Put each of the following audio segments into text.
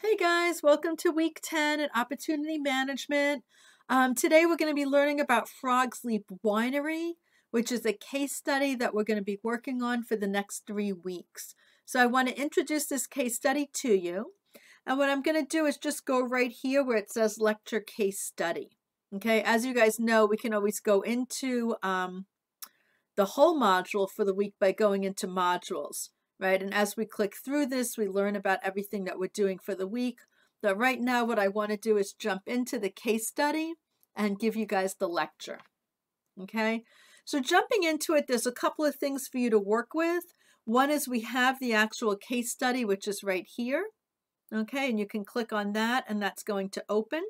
Hey guys, welcome to week 10 in opportunity management. Um, today we're going to be learning about Frog's Leap Winery, which is a case study that we're going to be working on for the next three weeks. So I want to introduce this case study to you. And what I'm going to do is just go right here where it says lecture case study. Okay, as you guys know, we can always go into um, the whole module for the week by going into modules right? And as we click through this, we learn about everything that we're doing for the week. But right now, what I want to do is jump into the case study and give you guys the lecture. Okay, so jumping into it, there's a couple of things for you to work with. One is we have the actual case study, which is right here. Okay, and you can click on that and that's going to open.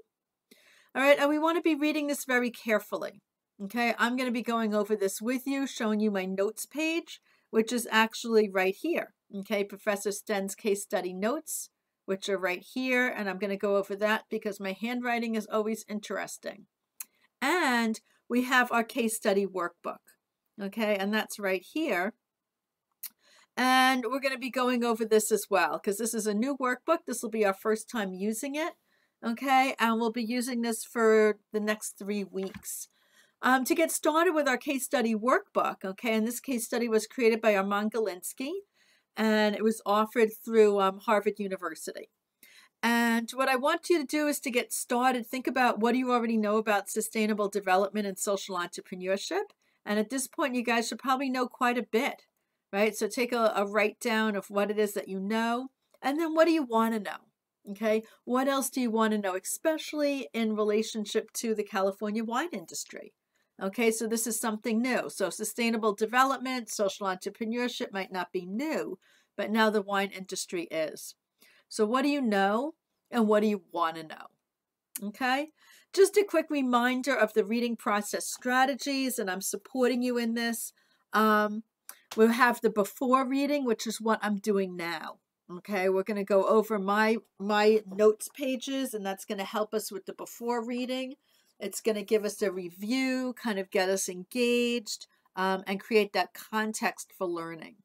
All right, and we want to be reading this very carefully. Okay, I'm going to be going over this with you, showing you my notes page which is actually right here. Okay, Professor Stenn's case study notes, which are right here, and I'm going to go over that because my handwriting is always interesting. And we have our case study workbook. Okay, and that's right here. And we're going to be going over this as well because this is a new workbook. This will be our first time using it. Okay, and we'll be using this for the next three weeks. Um, to get started with our case study workbook, okay, and this case study was created by Armand Gilinsky, and it was offered through um, Harvard University. And what I want you to do is to get started, think about what do you already know about sustainable development and social entrepreneurship. And at this point, you guys should probably know quite a bit, right? So take a, a write down of what it is that you know, and then what do you want to know? Okay, what else do you want to know, especially in relationship to the California wine industry? Okay, so this is something new. So sustainable development, social entrepreneurship might not be new, but now the wine industry is. So what do you know and what do you want to know? Okay, just a quick reminder of the reading process strategies, and I'm supporting you in this. Um, we'll have the before reading, which is what I'm doing now. Okay, we're going to go over my my notes pages, and that's going to help us with the before reading. It's going to give us a review, kind of get us engaged, um, and create that context for learning.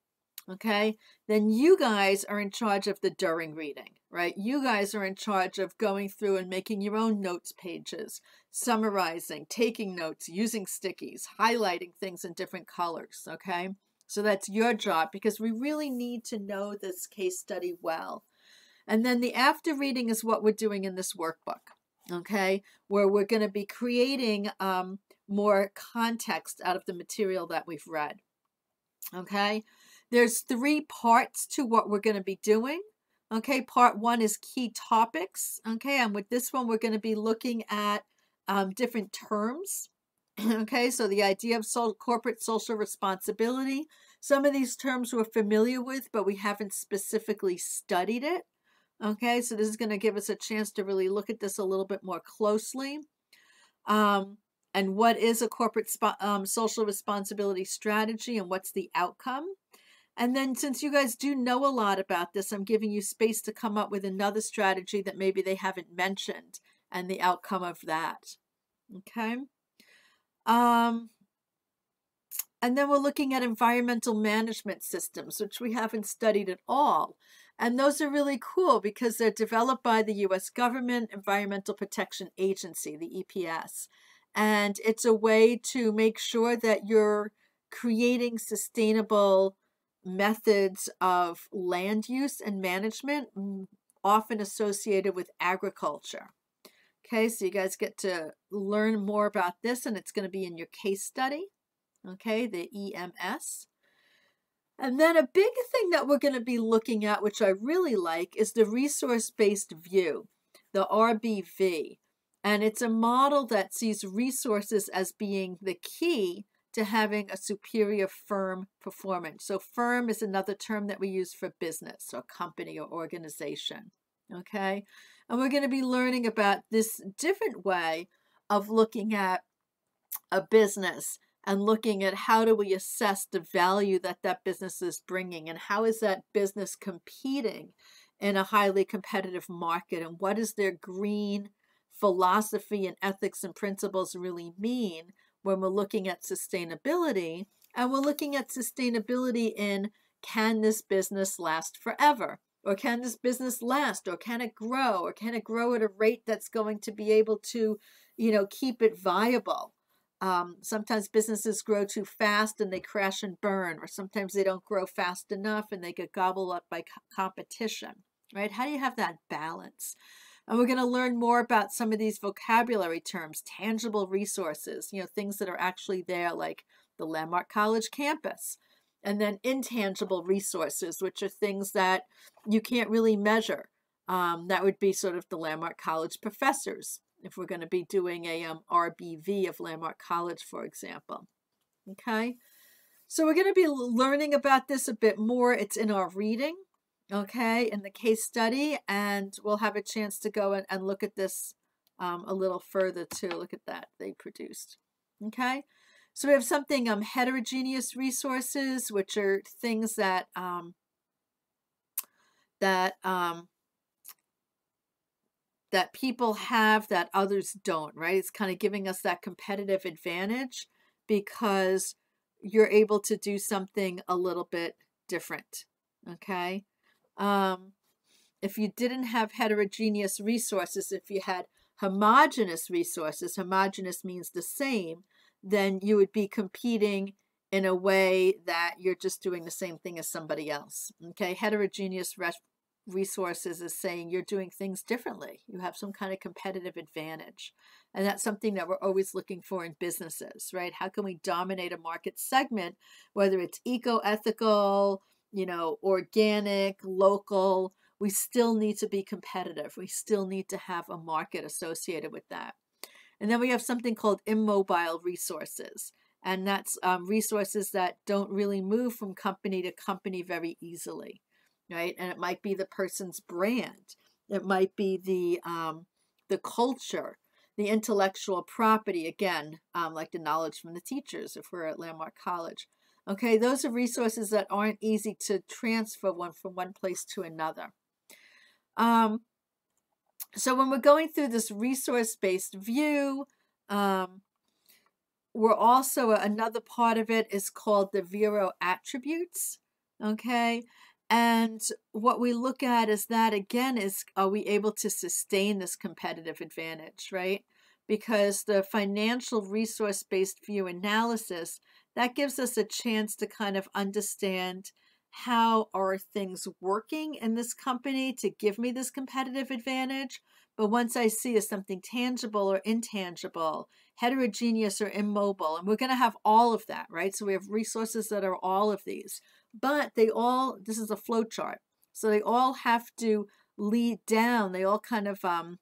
Okay, then you guys are in charge of the during reading, right? You guys are in charge of going through and making your own notes pages, summarizing, taking notes, using stickies, highlighting things in different colors. Okay, so that's your job because we really need to know this case study well. And then the after reading is what we're doing in this workbook okay, where we're going to be creating um, more context out of the material that we've read. Okay, there's three parts to what we're going to be doing. Okay, part one is key topics. Okay, and with this one, we're going to be looking at um, different terms. okay, so the idea of corporate social responsibility. Some of these terms we're familiar with, but we haven't specifically studied it. Okay, so this is going to give us a chance to really look at this a little bit more closely. Um, and what is a corporate um, social responsibility strategy and what's the outcome? And then, since you guys do know a lot about this, I'm giving you space to come up with another strategy that maybe they haven't mentioned and the outcome of that. Okay. Um, and then we're looking at environmental management systems, which we haven't studied at all. And those are really cool because they're developed by the US government Environmental Protection Agency, the EPS. And it's a way to make sure that you're creating sustainable methods of land use and management, mm, often associated with agriculture. Okay, so you guys get to learn more about this, and it's going to be in your case study. Okay, the EMS. And then a big thing that we're going to be looking at, which I really like, is the resource-based view, the RBV. And it's a model that sees resources as being the key to having a superior firm performance. So firm is another term that we use for business or company or organization. Okay. And we're going to be learning about this different way of looking at a business and looking at how do we assess the value that that business is bringing and how is that business competing in a highly competitive market and what does their green philosophy and ethics and principles really mean when we're looking at sustainability and we're looking at sustainability in can this business last forever Or can this business last? Or can it grow? Or can it grow at a rate that's going to be able to, you know, keep it viable? Um, sometimes businesses grow too fast and they crash and burn, or sometimes they don't grow fast enough and they get gobbled up by co- competition, right? How do you have that balance? And we're going to learn more about some of these vocabulary terms, tangible resources, you know, things that are actually there, like the Landmark College campus. And then intangible resources, which are things that you can't really measure. Um, that would be sort of the Landmark College professors, if we're going to be doing a um, RBV of Landmark College, for example. Okay, so we're going to be learning about this a bit more. It's in our reading, okay, in the case study, and we'll have a chance to go and, and look at this um, a little further too. Look at that they produced. Okay, so we have something um heterogeneous resources, which are things that um, that um, that people have that others don't, right? It's kind of giving us that competitive advantage because you're able to do something a little bit different. Okay. Um, if you didn't have heterogeneous resources, if you had homogenous resources, homogenous means the same, then you would be competing in a way that you're just doing the same thing as somebody else. Okay. Heterogeneous resources is saying you're doing things differently. You have some kind of competitive advantage. And that's something that we're always looking for in businesses, right? How can we dominate a market segment, whether it's eco ethical, you know, organic, local? We still need to be competitive. We still need to have a market associated with that. And then we have something called immobile resources. And that's um, resources that don't really move from company to company very easily right? And it might be the person's brand. It might be the um, the culture, the intellectual property. Again, um, like the knowledge from the teachers, if we're at Landmark College. Okay, those are resources that aren't easy to transfer one from one place to another. Um, so when we're going through this resource-based view, um, we're also another part of it is called the VRIO attributes. Okay, and what we look at is that again is are we able to sustain this competitive advantage, right? Because the financial resource based view analysis that gives us a chance to kind of understand how are things working in this company to give me this competitive advantage. But once I see is something tangible or intangible, heterogeneous or immobile, and we're going to have all of that, right? So we have resources that are all of these but they all this is a flow chart so they all have to lead down they all kind of um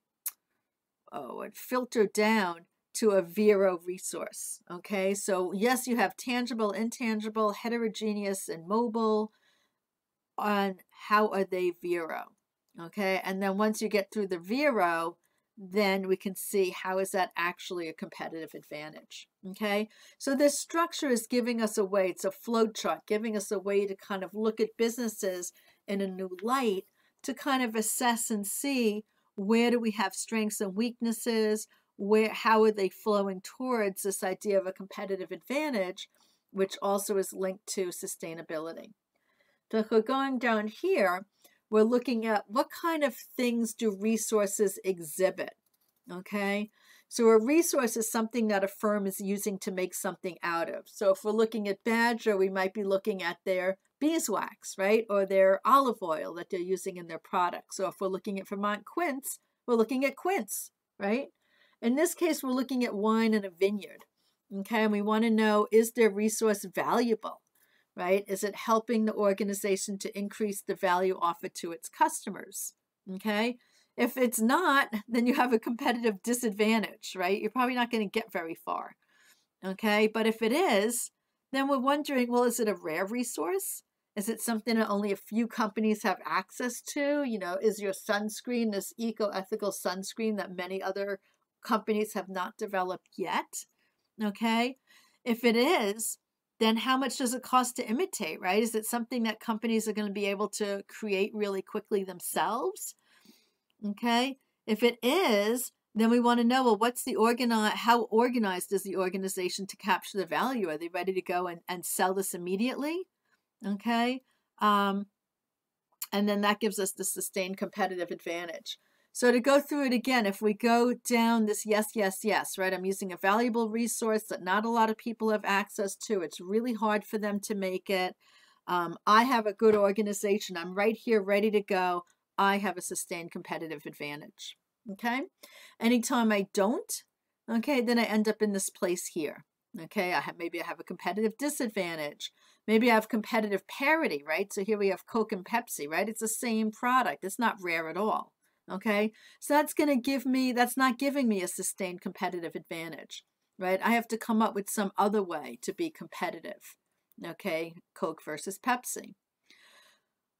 oh and filter down to a VRIO resource okay? So yes you have tangible intangible heterogeneous and mobile on how are they VRIO okay? And then once you get through the VRIO then we can see how is that actually a competitive advantage. Okay, so this structure is giving us a way, it's a flow chart, giving us a way to kind of look at businesses in a new light to kind of assess and see where do we have strengths and weaknesses, where how are they flowing towards this idea of a competitive advantage, which also is linked to sustainability. So going down here, we're looking at what kind of things do resources exhibit. Okay, so a resource is something that a firm is using to make something out of. So if we're looking at Badger, we might be looking at their beeswax, right? Or their olive oil that they're using in their products. So if we're looking at Vermont quince, we're looking at quince, right? In this case, we're looking at wine in a vineyard. Okay, and we want to know is their resource valuable? Right? Is it helping the organization to increase the value offered to its customers? Okay. If it's not, then you have a competitive disadvantage, right? You're probably not going to get very far. Okay. But if it is, then we're wondering well, is it a rare resource? Is it something that only a few companies have access to? You know, is your sunscreen this eco ethical sunscreen that many other companies have not developed yet? Okay. If it is, then how much does it cost to imitate, right? Is it something that companies are going to be able to create really quickly themselves? Okay. If it is, then we want to know well, what's the organize, how organized is the organization to capture the value? Are they ready to go and, and sell this immediately? Okay. Um, And then that gives us the sustained competitive advantage. So to go through it again, if we go down this yes, yes, yes, right? I'm using a valuable resource that not a lot of people have access to. It's really hard for them to make it. Um, I have a good organization. I'm right here ready to go. I have a sustained competitive advantage. Okay. Anytime I don't, okay, then I end up in this place here. Okay. I have maybe I have a competitive disadvantage. Maybe I have competitive parity, right? So here we have Coke and Pepsi, right? It's the same product. It's not rare at all. Okay. So that's going to give me, that's not giving me a sustained competitive advantage, right? I have to come up with some other way to be competitive. Okay. Coke versus Pepsi.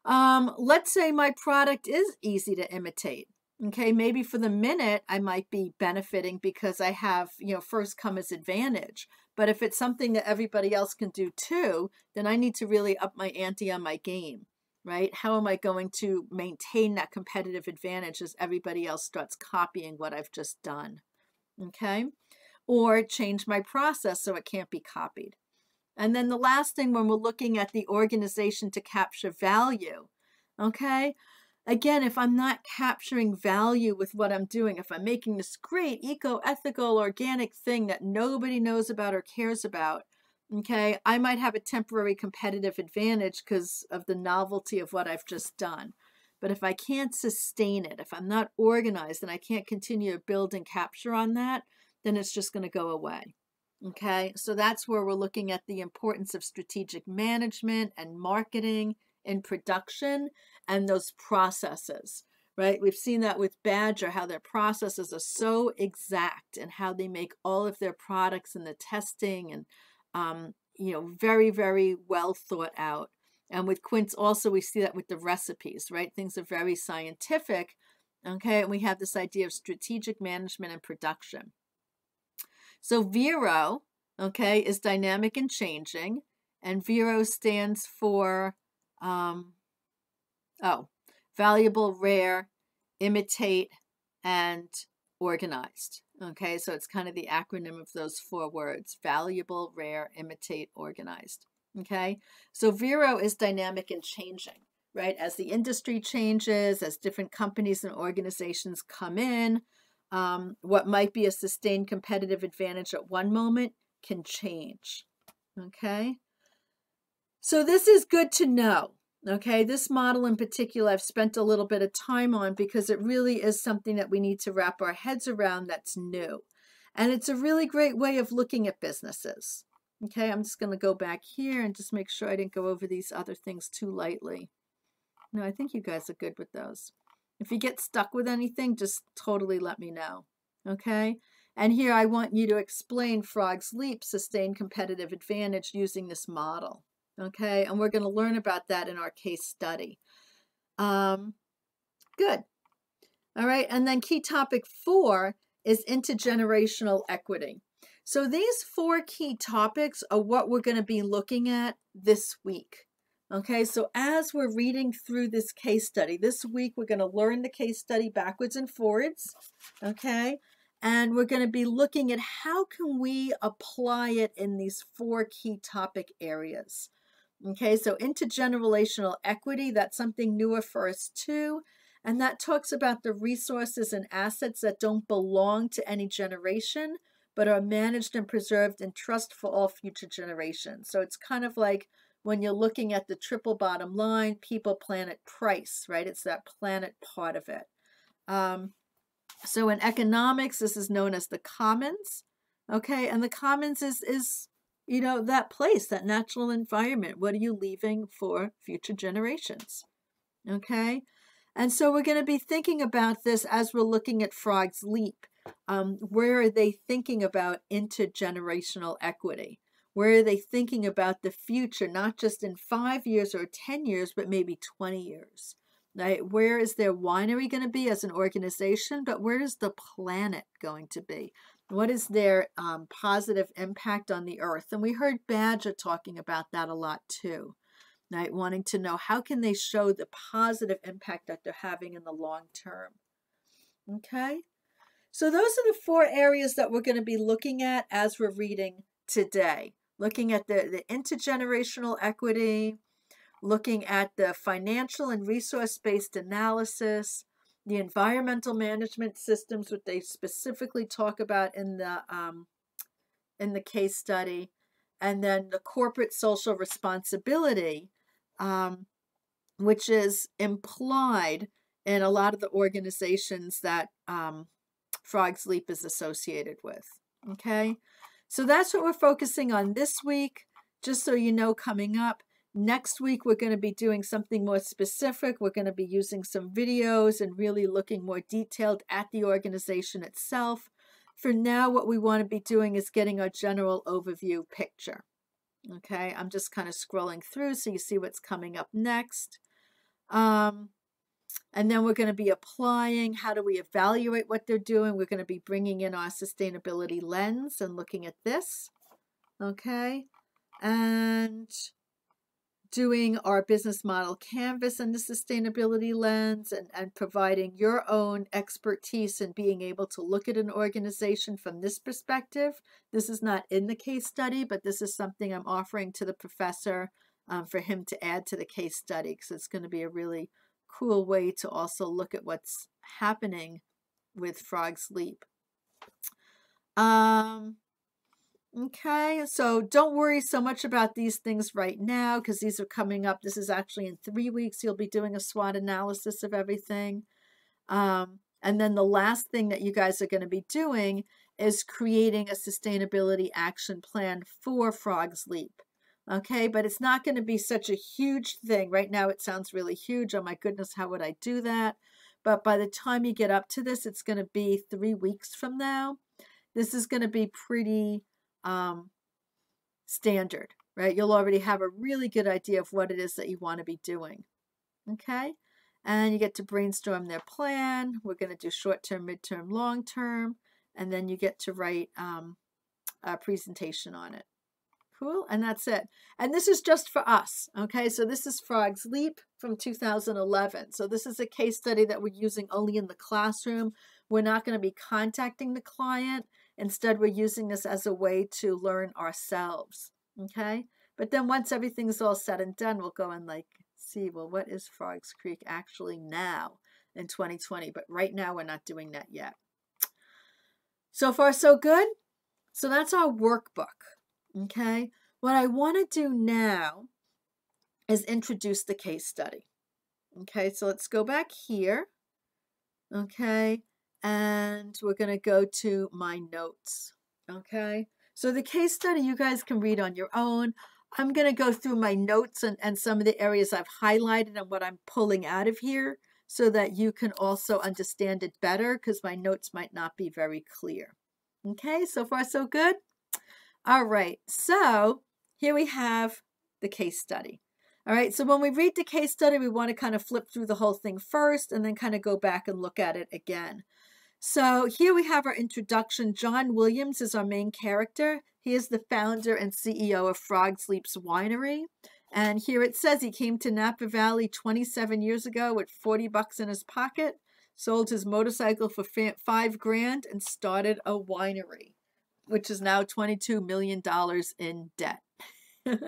Um, let's say my product is easy to imitate. Okay, maybe for the minute I might be benefiting because I have, you know, first comers advantage. But if it's something that everybody else can do too, then I need to really up my ante on my game, right? How am I going to maintain that competitive advantage as everybody else starts copying what I've just done? Okay, or change my process so it can't be copied. And then the last thing when we're looking at the organization to capture value, okay? Again, if I'm not capturing value with what I'm doing, if I'm making this great eco ethical organic thing that nobody knows about or cares about, okay, I might have a temporary competitive advantage because of the novelty of what I've just done. But if I can't sustain it, if I'm not organized and I can't continue to build and capture on that, then it's just going to go away. Okay, so that's where we're looking at the importance of strategic management and marketing and production and those processes, right? We've seen that with Badger, how their processes are so exact and how they make all of their products and the testing and, um, you know, very, very well thought out. And with Quince also, we see that with the recipes, right? Things are very scientific. Okay, and we have this idea of strategic management and production. So VRIO, okay, is dynamic and changing, and VRIO stands for, um, oh, valuable, rare, imitate, and organized. Okay, so it's kind of the acronym of those four words valuable, rare, imitate, organized. Okay, so VRIO is dynamic and changing, right? As the industry changes, as different companies and organizations come in, um, what might be a sustained competitive advantage at one moment can change. Okay. So this is good to know. Okay. This model in particular, I've spent a little bit of time on because it really is something that we need to wrap our heads around that's new. And it's a really great way of looking at businesses. Okay. I'm just going to go back here and just make sure I didn't go over these other things too lightly. No, I think you guys are good with those. If you get stuck with anything, just totally let me know. Okay? And here I want you to explain Frog's Leap sustained competitive advantage using this model. Okay? And we're going to learn about that in our case study. Um, good. All right. And then key topic four is intergenerational equity. So these four key topics are what we're going to be looking at this week. Okay, so as we're reading through this case study, this week we're going to learn the case study backwards and forwards. Okay, and we're going to be looking at how can we apply it in these four key topic areas. Okay, so intergenerational equity, that's something newer for us too. And that talks about the resources and assets that don't belong to any generation, but are managed and preserved in trust for all future generations. So it's kind of like when you're looking at the triple bottom line, people, planet, price, right? It's that planet part of it. Um, so in economics, this is known as the commons. Okay, and the commons is is you know that place, that natural environment. What are you leaving for future generations? Okay, and so we're going to be thinking about this as we're looking at Frog's Leap. Um, where are they thinking about intergenerational equity? Where are they thinking about the future, not just in five years or 10 years, but maybe 20 years? Right? Where is their winery going to be as an organization, but where is the planet going to be? What is their um, positive impact on the earth? And we heard Badger talking about that a lot too, right? Wanting to know how can they show the positive impact that they're having in the long term. Okay? So those are the four areas that we're going to be looking at as we're reading today looking at the, the intergenerational equity, looking at the financial and resource based analysis, the environmental management systems, which they specifically talk about in the um, in the case study, and then the corporate social responsibility, um, which is implied in a lot of the organizations that um, Frogs Leap is associated with. Okay, so that's what we're focusing on this week. Just so you know, coming up next week, we're going to be doing something more specific. We're going to be using some videos and really looking more detailed at the organization itself. For now, what we want to be doing is getting our general overview picture. Okay, I'm just kind of scrolling through so you see what's coming up next. Um, and then we're going to be applying how do we evaluate what they're doing. We're going to be bringing in our sustainability lens and looking at this. Okay, and doing our business model canvas and the sustainability lens and, and providing your own expertise and being able to look at an organization from this perspective. This is not in the case study, but this is something I'm offering to the professor um, for him to add to the case study because it's going to be a really cool way to also look at what's happening with Frog's Leap. Um, Okay, so don't worry so much about these things right now because these are coming up. This is actually in three weeks. You'll be doing a SWOT analysis of everything. Um, and then the last thing that you guys are going to be doing is creating a sustainability action plan for Frogs Leap. Okay, but it's not going to be such a huge thing. Right now, it sounds really huge. Oh my goodness, how would I do that? But by the time you get up to this, it's going to be three weeks from now. This is going to be pretty um, standard, right? You'll already have a really good idea of what it is that you want to be doing. Okay? And you get to brainstorm their plan. We're going to do short term, midterm, long term. And then you get to write um, a presentation on it. Cool. And that's it. And this is just for us. Okay. So this is Frog's Leap from 2011. So this is a case study that we're using only in the classroom. We're not going to be contacting the client. Instead, we're using this as a way to learn ourselves. Okay. But then once everything's all said and done, we'll go and like see, well, what is Frogs Creek actually now in 2020? But right now, we're not doing that yet. So far, so good. So that's our workbook. Okay. What I want to do now is introduce the case study. Okay. So let's go back here. Okay and we're going to go to my notes. Okay, so the case study you guys can read on your own. I'm going to go through my notes and, and some of the areas I've highlighted and what I'm pulling out of here so that you can also understand it better because my notes might not be very clear. Okay, so far so good? All right, so here we have the case study. All right, so when we read the case study, we want to kind of flip through the whole thing first and then kind of go back and look at it again. So here we have our introduction. John Williams is our main character. He is the founder and CEO of Frog Leap's Winery. And here it says he came to Napa Valley 27 years ago with 40 bucks in his pocket, sold his motorcycle for five grand, and started a winery, which is now $22 million in debt.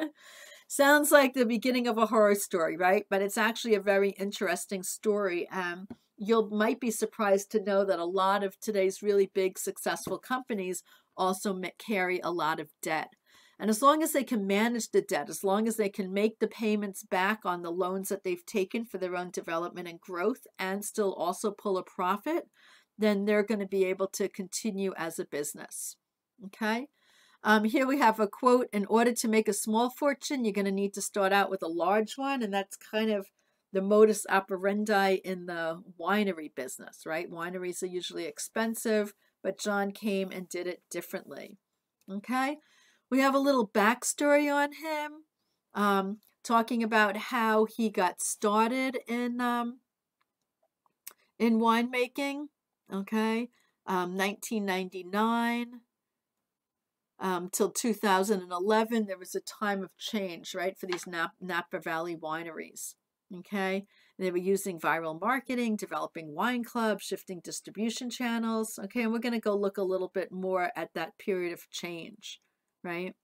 Sounds like the beginning of a horror story, right? But it's actually a very interesting story. Um, you might be surprised to know that a lot of today's really big successful companies also carry a lot of debt. And as long as they can manage the debt, as long as they can make the payments back on the loans that they've taken for their own development and growth and still also pull a profit, then they're going to be able to continue as a business. Okay. Um, here we have a quote In order to make a small fortune, you're going to need to start out with a large one. And that's kind of the modus operandi in the winery business, right? Wineries are usually expensive, but John came and did it differently. Okay, we have a little backstory on him, um, talking about how he got started in um, in winemaking. Okay, um, 1999 um, till 2011, there was a time of change, right, for these Napa Valley wineries. Okay. And they were using viral marketing, developing wine clubs, shifting distribution channels. Okay. And we're going to go look a little bit more at that period of change, right?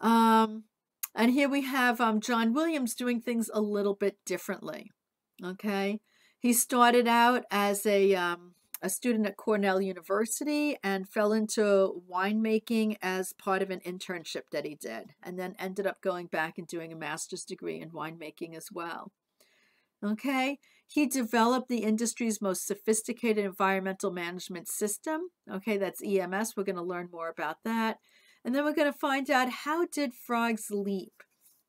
Um, And here we have um, John Williams doing things a little bit differently. Okay. He started out as a, um, a student at Cornell University and fell into winemaking as part of an internship that he did, and then ended up going back and doing a master's degree in winemaking as well. Okay, he developed the industry's most sophisticated environmental management system. Okay, that's EMS. We're going to learn more about that. And then we're going to find out how did Frogs Leap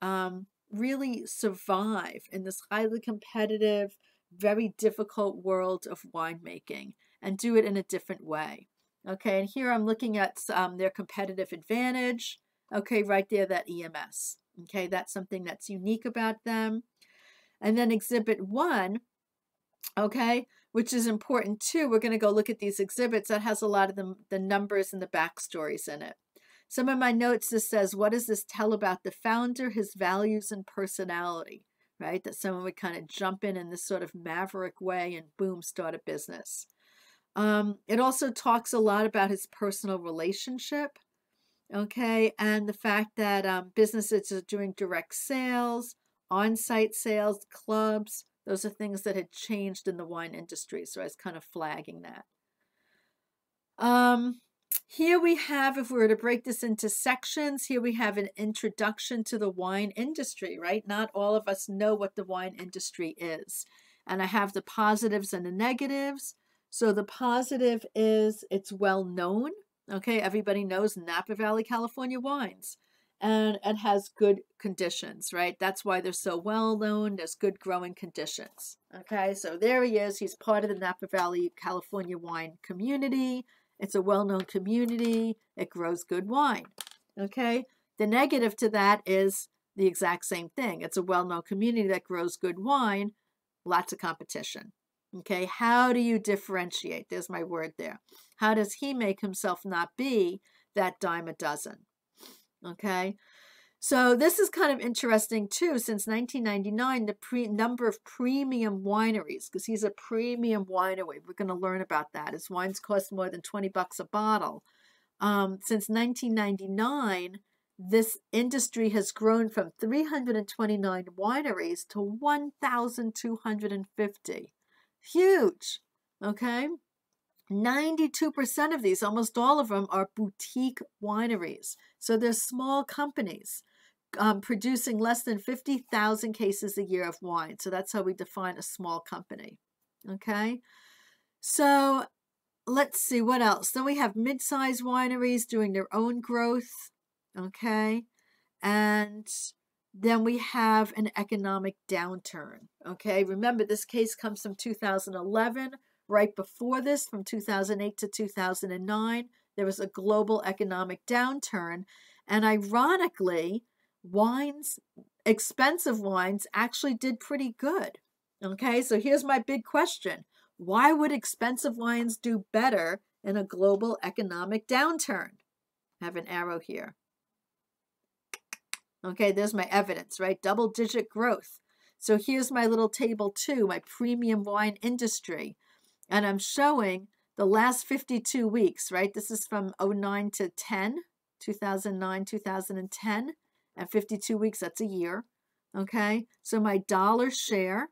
um, really survive in this highly competitive, very difficult world of winemaking and do it in a different way. Okay, and here I'm looking at um, their competitive advantage. Okay, right there, that EMS. Okay, that's something that's unique about them. And then exhibit one, okay, which is important too. We're going to go look at these exhibits. That has a lot of the, the numbers and the backstories in it. Some of my notes, this says, what does this tell about the founder, his values and personality, right? That someone would kind of jump in in this sort of maverick way and boom, start a business. Um, it also talks a lot about his personal relationship, okay, and the fact that um, businesses are doing direct sales, on site sales, clubs. Those are things that had changed in the wine industry. So I was kind of flagging that. Um, here we have, if we were to break this into sections, here we have an introduction to the wine industry, right? Not all of us know what the wine industry is. And I have the positives and the negatives. So the positive is it's well known. Okay, everybody knows Napa Valley, California wines and it has good conditions, right? That's why they're so well known. There's good growing conditions. Okay, so there he is. He's part of the Napa Valley, California wine community. It's a well known community. It grows good wine. Okay, the negative to that is the exact same thing. It's a well known community that grows good wine, lots of competition. Okay, how do you differentiate? There's my word there. How does he make himself not be that dime a dozen? Okay. So this is kind of interesting too. Since 1999, the pre- number of premium wineries, because he's a premium winery, we're going to learn about that. His wines cost more than 20 bucks a bottle. Um, since 1999, this industry has grown from 329 wineries to 1,250. Huge. Okay. 92% of these, almost all of them, are boutique wineries. So they're small companies um, producing less than 50,000 cases a year of wine. So that's how we define a small company. Okay. So let's see what else. Then we have mid sized wineries doing their own growth. Okay. And then we have an economic downturn. Okay. Remember, this case comes from 2011 Right before this, from 2008 to 2009, there was a global economic downturn. And ironically, wines, expensive wines, actually did pretty good. Okay, so here's my big question Why would expensive wines do better in a global economic downturn? I have an arrow here. Okay, there's my evidence, right? Double digit growth. So here's my little table two, my premium wine industry and I'm showing the last 52 weeks, right? This is from 09 to 10, 2009, 2010, and 52 weeks, that's a year. Okay, so my dollar share,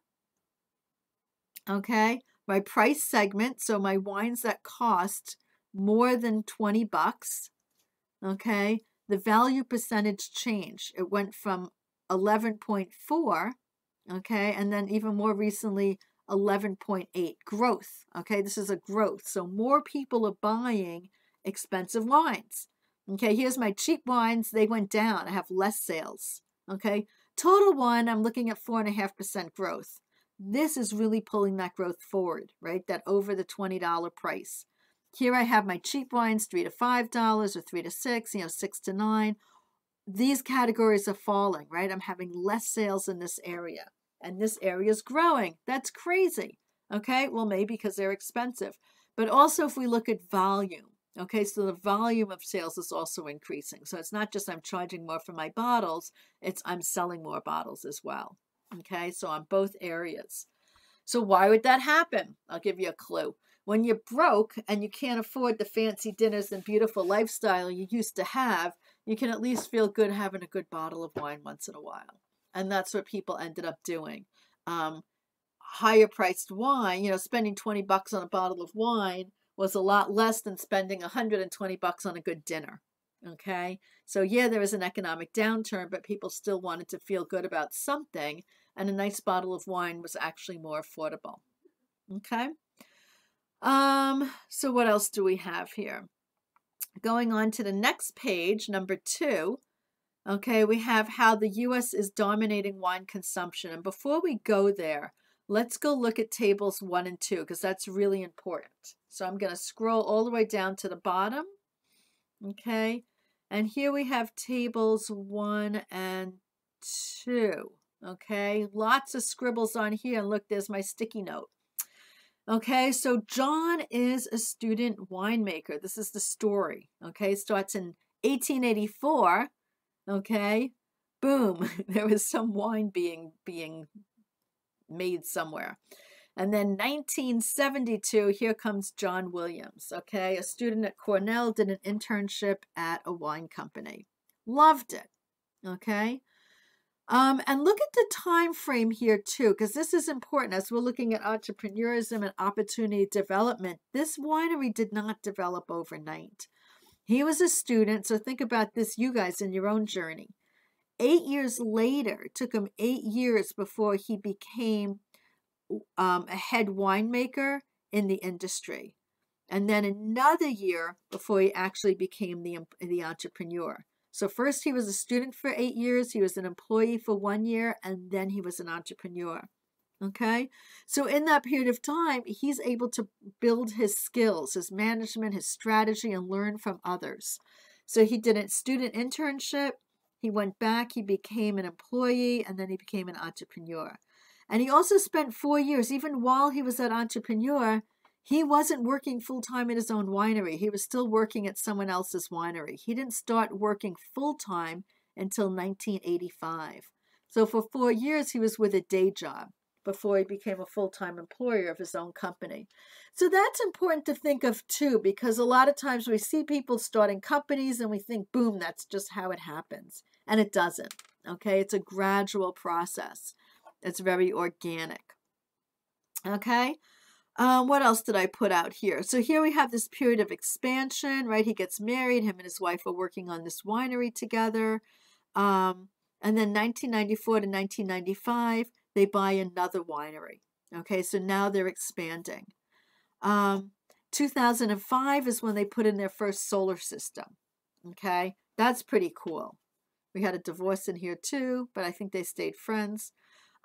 okay, my price segment, so my wines that cost more than 20 bucks, okay, the value percentage change. It went from 11.4, okay, and then even more recently, 11.8 growth. Okay, this is a growth. So more people are buying expensive wines. Okay, here's my cheap wines. They went down. I have less sales. Okay, total one, I'm looking at 4.5% growth. This is really pulling that growth forward, right? That over the $20 price. Here I have my cheap wines, three to five dollars or three to six, you know, six to nine. These categories are falling, right? I'm having less sales in this area and this area is growing. That's crazy. Okay, well, maybe because they're expensive. But also, if we look at volume, okay, so the volume of sales is also increasing. So it's not just I'm charging more for my bottles, it's I'm selling more bottles as well. Okay, so on both areas. So why would that happen? I'll give you a clue. When you're broke and you can't afford the fancy dinners and beautiful lifestyle you used to have, you can at least feel good having a good bottle of wine once in a while. And that's what people ended up doing. Um, higher priced wine, you know, spending 20 bucks on a bottle of wine was a lot less than spending 120 bucks on a good dinner. Okay. So, yeah, there was an economic downturn, but people still wanted to feel good about something. And a nice bottle of wine was actually more affordable. Okay. Um, so what else do we have here? Going on to the next page, number two. Okay, we have how the US is dominating wine consumption. And before we go there, let's go look at tables one and two because that's really important. So I'm going to scroll all the way down to the bottom. Okay, and here we have tables one and two. Okay, lots of scribbles on here. And look, there's my sticky note. Okay, so John is a student winemaker. This is the story. Okay, starts in 1884. Okay, boom, there was some wine being being made somewhere. And then 1972, here comes John Williams, okay? A student at Cornell did an internship at a wine company. Loved it, okay? Um, and look at the time frame here too, because this is important as we're looking at entrepreneurism and opportunity development. This winery did not develop overnight. He was a student, so think about this, you guys, in your own journey. Eight years later, took him eight years before he became um, a head winemaker in the industry. And then another year before he actually became the, the entrepreneur. So first he was a student for eight years, he was an employee for one year, and then he was an entrepreneur. Okay, so in that period of time, he's able to build his skills, his management, his strategy, and learn from others. So he did a student internship, he went back, he became an employee, and then he became an entrepreneur. And he also spent four years, even while he was an entrepreneur, he wasn't working full time at his own winery. He was still working at someone else's winery. He didn't start working full time until 1985. So for four years, he was with a day job before he became a full time employer of his own company. So that's important to think of too, because a lot of times we see people starting companies and we think, boom, that's just how it happens. And it doesn't. Okay, it's a gradual process, it's very organic. Okay. Um, what else did I put out here? So here we have this period of expansion, right? He gets married. Him and his wife are working on this winery together. Um, and then 1994 to 1995, they buy another winery. Okay, so now they're expanding. Um, 2005 is when they put in their first solar system. Okay, that's pretty cool. We had a divorce in here too, but I think they stayed friends.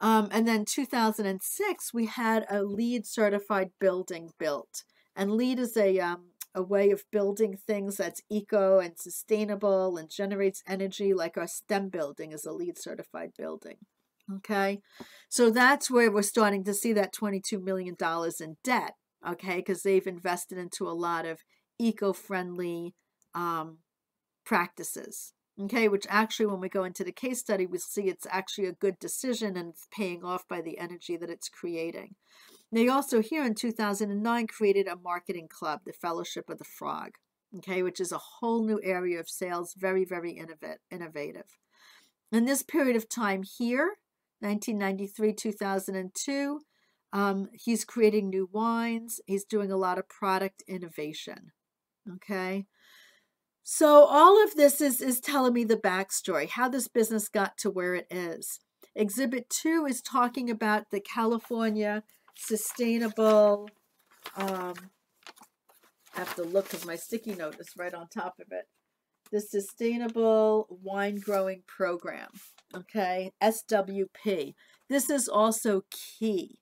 Um, and then 2006, we had a LEED certified building built. And LEED is a, um, a way of building things that's eco and sustainable and generates energy, like our STEM building is a LEED certified building. Okay, so that's where we're starting to see that $22 million in debt. Okay, because they've invested into a lot of eco friendly um, practices okay which actually when we go into the case study we see it's actually a good decision and it's paying off by the energy that it's creating. They also here in 2009 created a marketing club the fellowship of the frog okay which is a whole new area of sales very very innovative. In this period of time here 1993 2002 um, he's creating new wines he's doing a lot of product innovation okay so all of this is, is telling me the backstory, how this business got to where it is. Exhibit two is talking about the California Sustainable, um, I have to look because my sticky note is right on top of it. The Sustainable Wine Growing Program, okay, SWP. This is also key,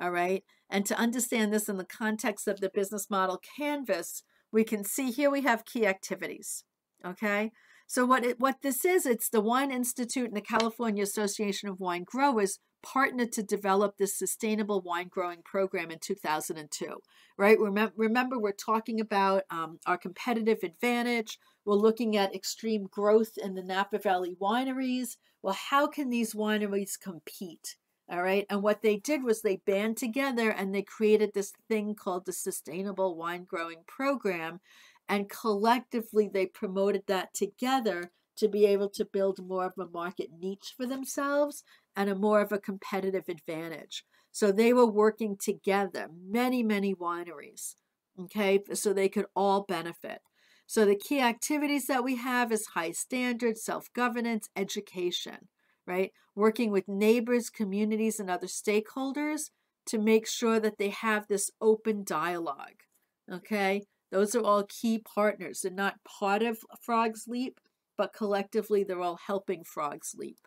all right? And to understand this in the context of the business model canvas, we can see here we have key activities. Okay, so what it, what this is, it's the Wine Institute and the California Association of Wine Growers partnered to develop this sustainable wine growing program in 2002. Right? Remember, remember we're talking about um, our competitive advantage. We're looking at extreme growth in the Napa Valley wineries. Well, how can these wineries compete? All right. And what they did was they band together and they created this thing called the Sustainable Wine Growing Program. And collectively, they promoted that together to be able to build more of a market niche for themselves and a more of a competitive advantage. So they were working together, many, many wineries, okay, so they could all benefit. So the key activities that we have is high standards, self-governance, education, right? Working with neighbors, communities, and other stakeholders to make sure that they have this open dialogue, okay? Those are all key partners. They're not part of Frog's Leap, but collectively they're all helping Frog's Leap.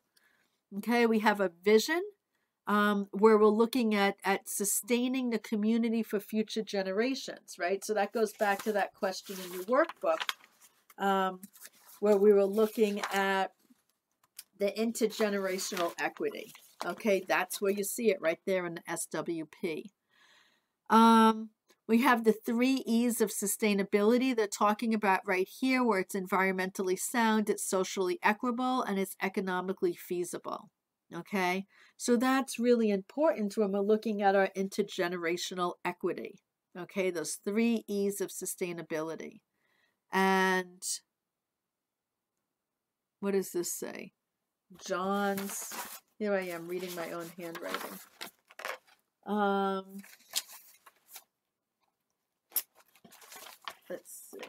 Okay, we have a vision um, where we're looking at, at sustaining the community for future generations, right? So that goes back to that question in your workbook um, where we were looking at the intergenerational equity. Okay, that's where you see it right there in the SWP. Um, we have the three E's of sustainability they're talking about right here, where it's environmentally sound, it's socially equitable, and it's economically feasible. Okay, so that's really important when we're looking at our intergenerational equity. Okay, those three E's of sustainability. And what does this say? John's, here I am reading my own handwriting. Um, let's see.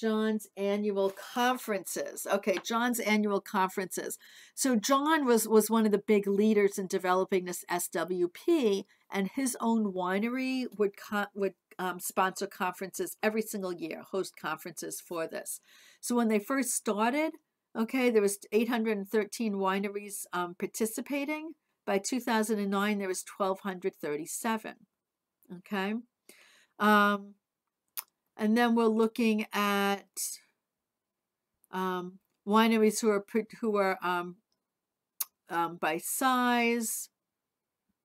John's annual conferences. Okay, John's annual conferences. So John was was one of the big leaders in developing this SWP, and his own winery would would um, sponsor conferences every single year, host conferences for this. So when they first started, okay, there was 813 wineries um, participating. By 2009, there was 1,237. Okay. Um, and then we're looking at um, wineries who are who are um, um, by size,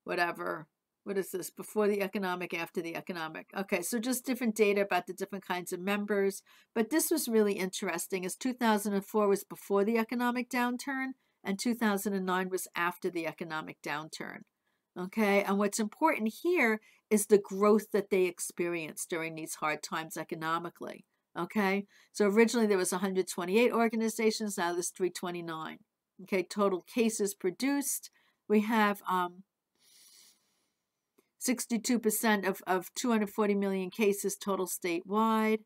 whatever. What is this? Before the economic, after the economic. Okay, so just different data about the different kinds of members. But this was really interesting as 2004 was before the economic downturn and 2009 was after the economic downturn. Okay, and what's important here is the growth that they experienced during these hard times economically. Okay, so originally there was 128 organizations, now there's 329. Okay, total cases produced. We have um, 62% of, of 240 million cases total statewide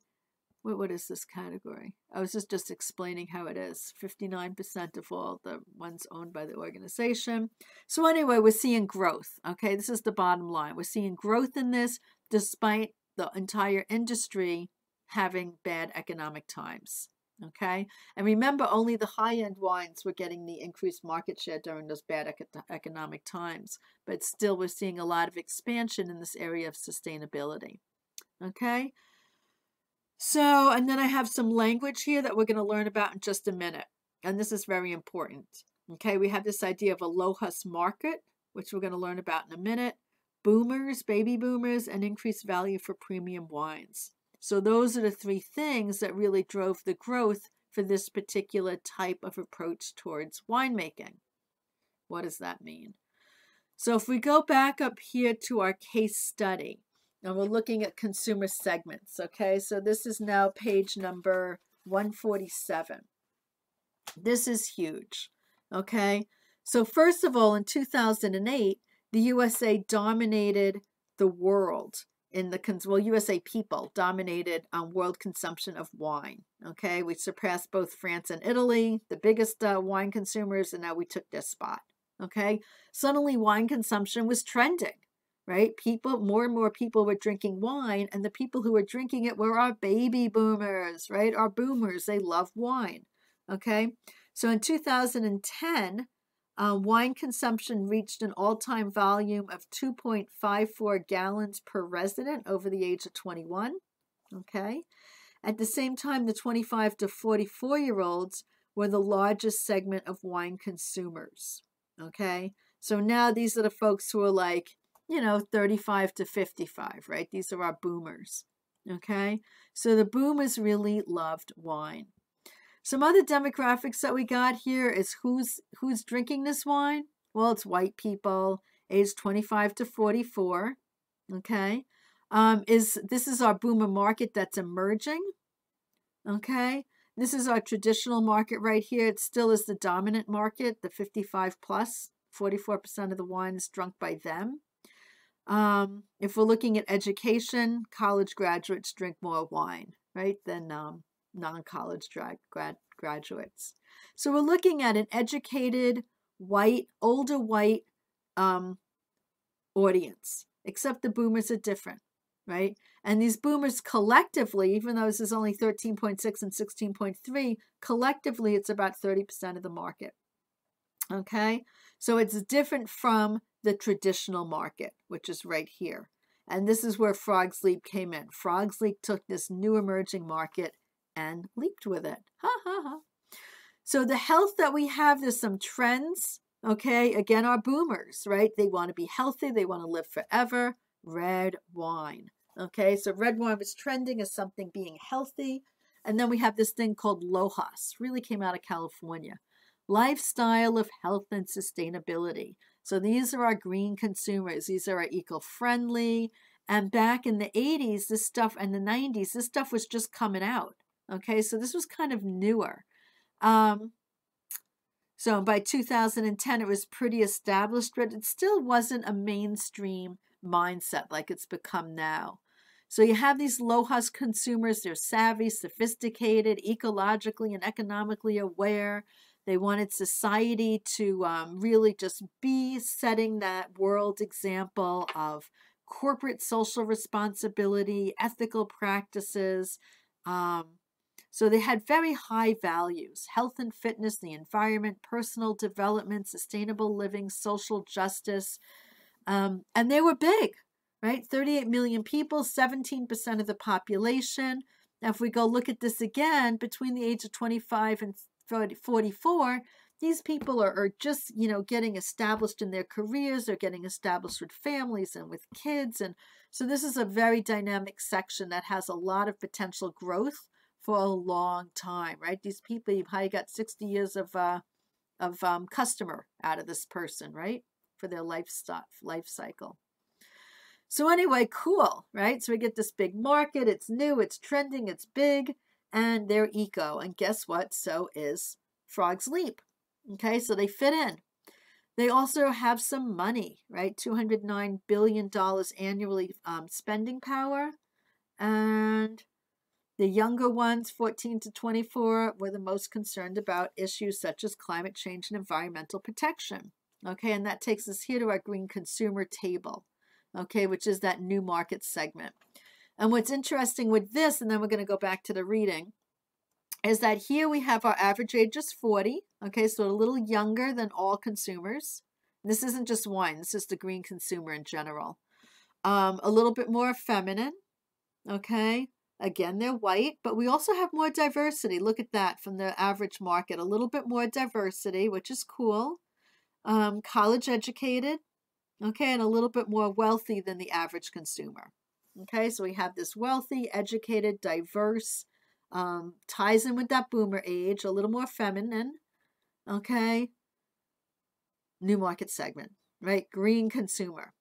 what, what is this category? I was just, just explaining how it is. 59% of all the ones owned by the organization. So anyway, we're seeing growth. Okay, this is the bottom line. We're seeing growth in this despite the entire industry having bad economic times. Okay, and remember, only the high end wines were getting the increased market share during those bad eco economic times, but still, we're seeing a lot of expansion in this area of sustainability. Okay, so, and then I have some language here that we're going to learn about in just a minute. And this is very important. Okay, we have this idea of a LOHAS market, which we're going to learn about in a minute. Boomers, baby boomers, and increased value for premium wines. So those are the three things that really drove the growth for this particular type of approach towards winemaking. What does that mean? So if we go back up here to our case study, and we're looking at consumer segments. Okay, so this is now page number 147. This is huge. Okay, so first of all, in 2008, the USA dominated the world in the well USA people dominated um, world consumption of wine. Okay, we surpassed both France and Italy, the biggest uh, wine consumers, and now we took this spot. Okay, suddenly wine consumption was trending right? People, more and more people were drinking wine, and the people who were drinking it were our baby boomers, right? Our boomers, they love wine, okay? So in 2010, uh, wine consumption reached an all time volume of 2.54 gallons per resident over the age of 21, okay? At the same time, the 25 to 44 year olds were the largest segment of wine consumers, okay? So now these are the folks who are like, you know, 35 to 55, right? These are our boomers. Okay. So the boomers really loved wine. Some other demographics that we got here is who's who's drinking this wine? Well, it's white people, age 25 to 44. Okay. Um, is this is our boomer market that's emerging. Okay. This is our traditional market right here. It still is the dominant market, the 55 plus. 44% of the wine is drunk by them. Um, if we're looking at education, college graduates drink more wine, right, than um, non-college grad, grad graduates. So we're looking at an educated, white, older white um, audience, except the boomers are different, right? And these boomers collectively, even though this is only 13.6 and 16.3, collectively it's about 30% of the market. Okay, so it's different from the traditional market, which is right here. And this is where Frog's Leap came in. Frog's Leap took this new emerging market and leaped with it. Ha ha ha. So the health that we have, there's some trends. Okay, again, our boomers, right? They want to be healthy, they want to live forever. Red wine. Okay, so red wine was trending as something being healthy. And then we have this thing called LOHAS, really came out of California. Lifestyle of health and sustainability. So these are our green consumers. These are our eco-friendly. And back in the 80s, this stuff, and the 90s, this stuff was just coming out. Okay, so this was kind of newer. Um, so by 2010, it was pretty established, but it still wasn't a mainstream mindset like it's become now. So you have these LOHAS consumers, they're savvy, sophisticated, ecologically and economically aware. They wanted society to um, really just be setting that world example of corporate social responsibility, ethical practices, um, so they had very high values health and fitness, the environment, personal development, sustainable living, social justice. Um, and they were big, right? 38 million people, 17% of the population. Now, if we go look at this again, between the age of 25 and 44, these people are, are just, you know, getting established in their careers, they're getting established with families and with kids. And so this is a very dynamic section that has a lot of potential growth for a long time, right? These people, you've probably got 60 years of uh, of um, customer out of this person, right? For their life stuff, life cycle. So anyway, cool, right? So we get this big market. It's new, it's trending, it's big, and they're eco. And guess what? So is Frog's Leap. Okay, so they fit in. They also have some money, right? $209 billion annually um, spending power. And the younger ones, 14 to 24, were the most concerned about issues such as climate change and environmental protection. Okay, and that takes us here to our green consumer table, okay, which is that new market segment. And what's interesting with this, and then we're going to go back to the reading, is that here we have our average age is 40, okay, so a little younger than all consumers. This isn't just wine, this is the green consumer in general. Um, a little bit more feminine, okay, Again, they're white, but we also have more diversity. Look at that from the average market. A little bit more diversity, which is cool. Um, college educated, okay, and a little bit more wealthy than the average consumer. Okay, so we have this wealthy, educated, diverse, um, ties in with that boomer age, a little more feminine. Okay, new market segment, right? Green consumer.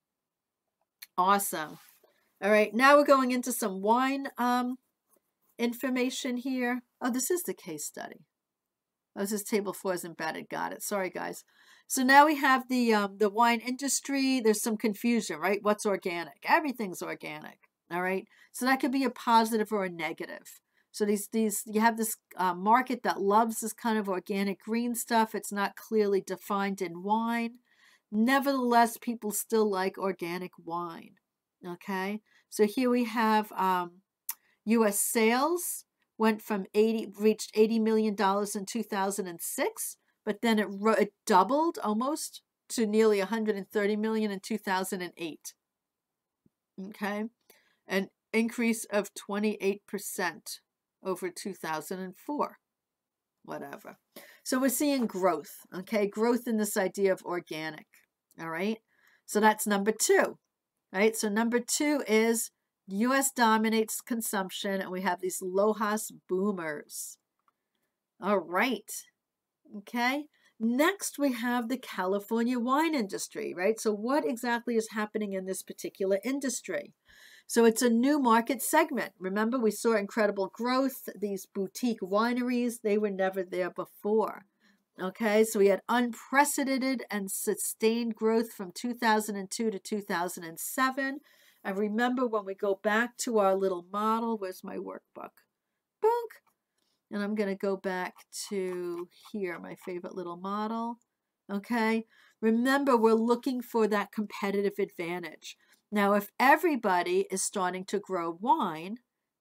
Awesome. All right, now we're going into some wine um, information here. Oh, this is the case study. Oh, this is table four is embedded. Got it. Sorry, guys. So now we have the um, the wine industry. There's some confusion, right? What's organic? Everything's organic. All right. So that could be a positive or a negative. So these these you have this uh, market that loves this kind of organic green stuff. It's not clearly defined in wine. Nevertheless, people still like organic wine. Okay, so here we have um, U.S. sales went from 80, reached 80 million dollars in 2006, but then it, it doubled almost to nearly 130 million in 2008. Okay, an increase of 28% over 2004. Whatever. So we're seeing growth, okay? Growth in this idea of organic, all right? So that's number two right? So number two is U.S. dominates consumption, and we have these LOHAS boomers. All right. Okay. Next, we have the California wine industry, right? So what exactly is happening in this particular industry? So it's a new market segment. Remember, we saw incredible growth. These boutique wineries, they were never there before. Okay, so we had unprecedented and sustained growth from 2002 to 2007. And remember, when we go back to our little model, where's my workbook? Book. And I'm going to go back to here, my favorite little model. Okay, remember, we're looking for that competitive advantage. Now, if everybody is starting to grow wine,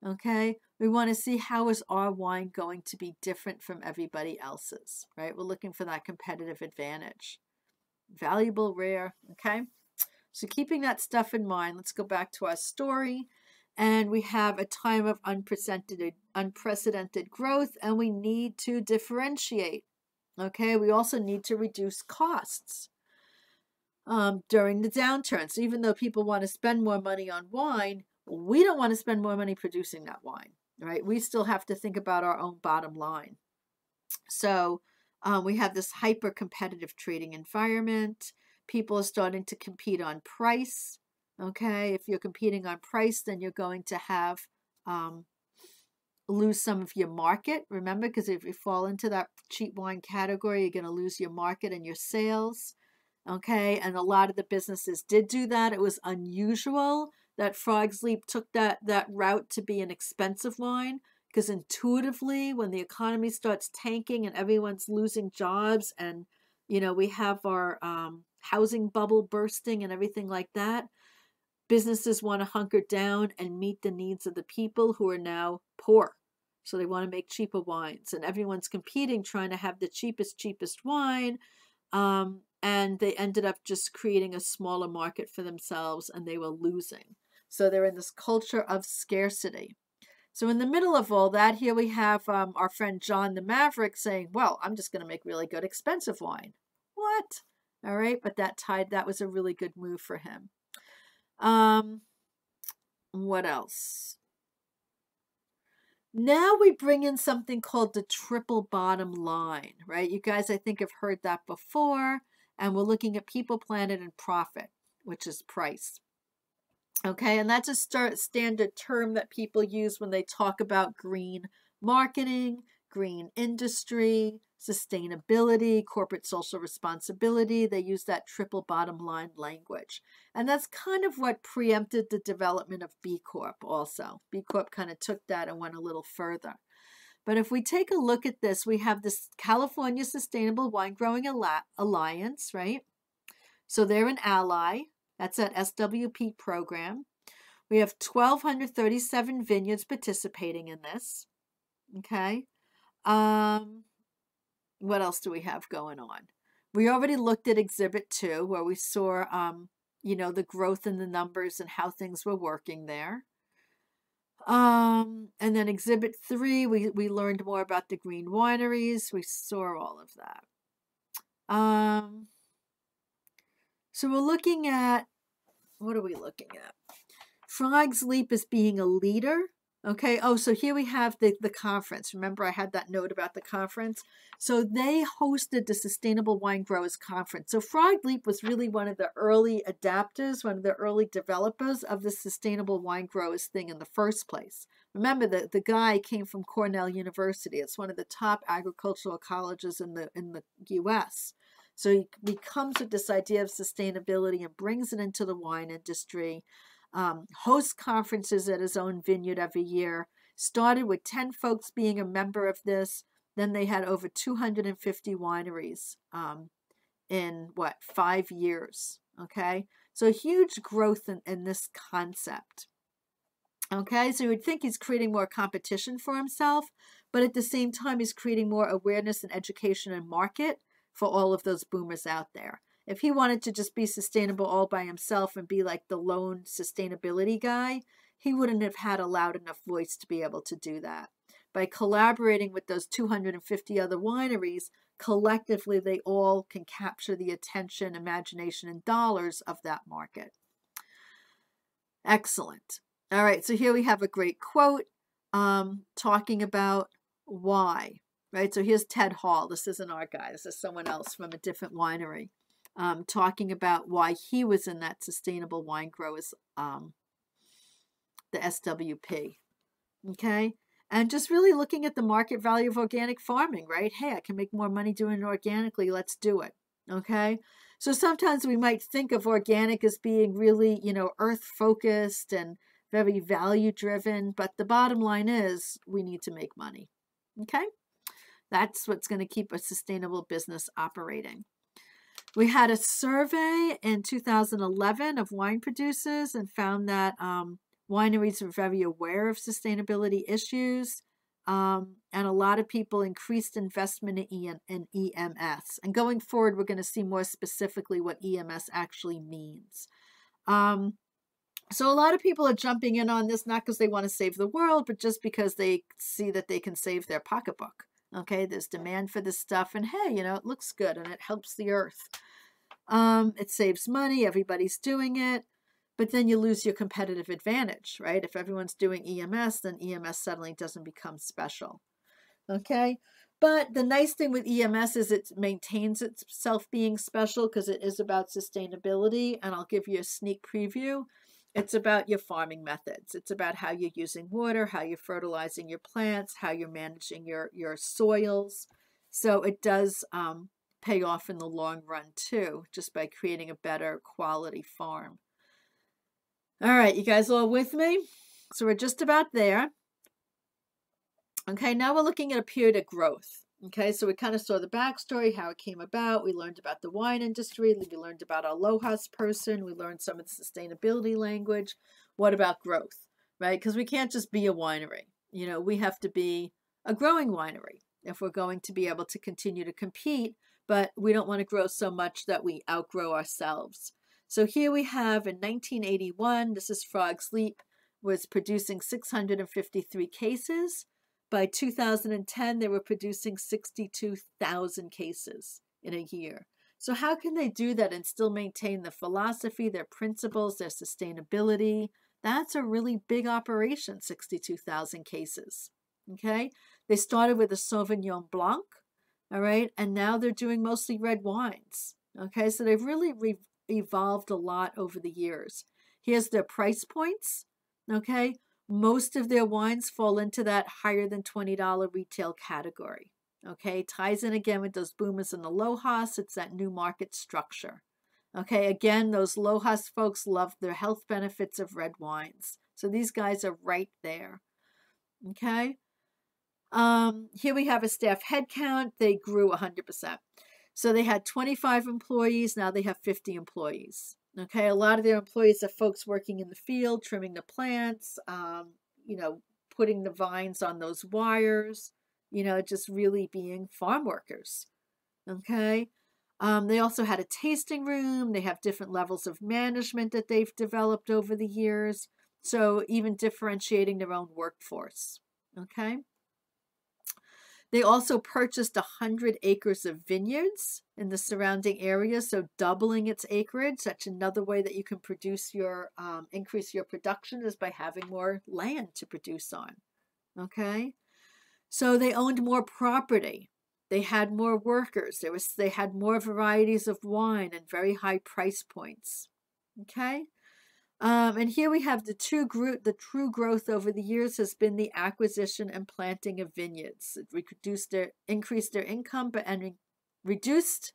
okay, we want to see how is our wine going to be different from everybody else's, right? We're looking for that competitive advantage. Valuable, rare, okay? So keeping that stuff in mind, let's go back to our story. And we have a time of unprecedented, unprecedented growth, and we need to differentiate. Okay, we also need to reduce costs um, during the downturn. So even though people want to spend more money on wine, we don't want to spend more money producing that wine, right? We still have to think about our own bottom line. So um, we have this hyper competitive trading environment. People are starting to compete on price. Okay, if you're competing on price, then you're going to have um, lose some of your market. Remember, because if you fall into that cheap wine category, you're going to lose your market and your sales. Okay, and a lot of the businesses did do that. It was unusual that Frog's Leap took that that route to be an expensive wine because intuitively, when the economy starts tanking and everyone's losing jobs, and you know we have our um, housing bubble bursting and everything like that, businesses want to hunker down and meet the needs of the people who are now poor. So they want to make cheaper wines, and everyone's competing, trying to have the cheapest, cheapest wine. Um, and they ended up just creating a smaller market for themselves, and they were losing. So they're in this culture of scarcity. So in the middle of all that, here we have um, our friend John the Maverick saying, "Well, I'm just going to make really good expensive wine." What? All right, but that tied that was a really good move for him. Um, what else? Now we bring in something called the triple bottom line, right? You guys, I think, have heard that before. And we're looking at people, planet, and profit, which is price. Okay, and that's a start, standard term that people use when they talk about green marketing, green industry, sustainability, corporate social responsibility. They use that triple bottom line language. And that's kind of what preempted the development of B Corp also. B Corp kind of took that and went a little further. But if we take a look at this, we have this California Sustainable Wine Growing Alliance, right? So they're an ally. That's that SWP program. We have 1,237 vineyards participating in this. Okay. Um, what else do we have going on? We already looked at Exhibit 2, where we saw, um, you know, the growth in the numbers and how things were working there. Um, and then Exhibit 3, we, we learned more about the green wineries. We saw all of that. Um, so we're looking at, what are we looking at? Frog's Leap is being a leader Okay. Oh, so here we have the, the conference. Remember, I had that note about the conference. So they hosted the Sustainable Wine Growers Conference. So Frog Leap was really one of the early adapters, one of the early developers of the Sustainable Wine Growers thing in the first place. Remember that the guy came from Cornell University. It's one of the top agricultural colleges in the in the U.S. So he, comes with this idea of sustainability and brings it into the wine industry um, hosts conferences at his own vineyard every year. Started with 10 folks being a member of this. Then they had over 250 wineries um, in what, five years. Okay. So huge growth in, in this concept. Okay. So you would think he's creating more competition for himself, but at the same time, he's creating more awareness and education and market for all of those boomers out there. If he wanted to just be sustainable all by himself and be like the lone sustainability guy, he wouldn't have had a loud enough voice to be able to do that. By collaborating with those 250 other wineries, collectively they all can capture the attention, imagination, and dollars of that market. Excellent. All right, so here we have a great quote um, talking about why, right? So here's Ted Hall. This isn't our guy, this is someone else from a different winery um, talking about why he was in that sustainable wine growers um, the SWP. Okay. And just really looking at the market value of organic farming, right? Hey, I can make more money doing it organically. Let's do it. Okay. So sometimes we might think of organic as being really, you know, earth focused and very value driven. But the bottom line is we need to make money. Okay. That's what's going to keep a sustainable business operating. We had a survey in 2011 of wine producers and found that um, wineries are very aware of sustainability issues. Um, and a lot of people increased investment in, in EMS. And going forward, we're going to see more specifically what EMS actually means. Um, so a lot of people are jumping in on this not because they want to save the world, but just because they see that they can save their pocketbook. Okay, there's demand for this stuff, and hey, you know, it looks good and it helps the earth. Um, it saves money, everybody's doing it but then you lose your competitive advantage, right? If everyone's doing EMS, then EMS suddenly doesn't become special. Okay? But the nice thing with EMS is it maintains itself being special because it is about sustainability. And I'll give you a sneak preview. It's about your farming methods. It's about how you're using water, how you're fertilizing your plants, how you're managing your, your soils. So it does um, pay off in the long run too, just by creating a better quality farm. All right, you guys all with me? So we're just about there. Okay, now we're looking at a period of growth. Okay, so we kind of saw the backstory, how it came about. We learned about the wine industry. We learned about a LOHAS person. We learned some of the sustainability language. What about growth, right? Because we can't just be a winery. You know, we have to be a growing winery if we're going to be able to continue to compete, but we don't want to grow so much that we outgrow ourselves. So here we have in 1981, this is Frog's Leap, was producing 653 cases. By 2010, they were producing 62,000 cases in a year. So how can they do that and still maintain the philosophy, their principles, their sustainability? That's a really big operation, 62,000 cases. Okay? They started with a Sauvignon Blanc, all right, and now they're doing mostly red wines. Okay, so they've really re evolved a lot over the years. Here's their price points. Okay, most of their wines fall into that higher than $20 retail category. Okay, ties in again with those boomers and the LOHAS. It's that new market structure. Okay, again, those LOHAS folks love the health benefits of red wines. So these guys are right there. Okay. Um, here we have a staff headcount. They grew 100%. So they had 25 employees, now they have 50 employees. Okay, a lot of their employees are folks working in the field, trimming the plants, um, you know, putting the vines on those wires, you know, just really being farm workers. Okay. Um, they also had a tasting room. They have different levels of management that they've developed over the years. So even differentiating their own workforce. Okay. They also purchased 100 acres of vineyards in the surrounding area, so doubling its acreage. That's another way that you can produce your, um, increase your production is by having more land to produce on. Okay? So they owned more property. They had more workers. There was, they had more varieties of wine and very high price points. Okay? Um, and here we have the true group, the true growth over the years has been the acquisition and planting of vineyards. It reduced their increased their income, but and re reduced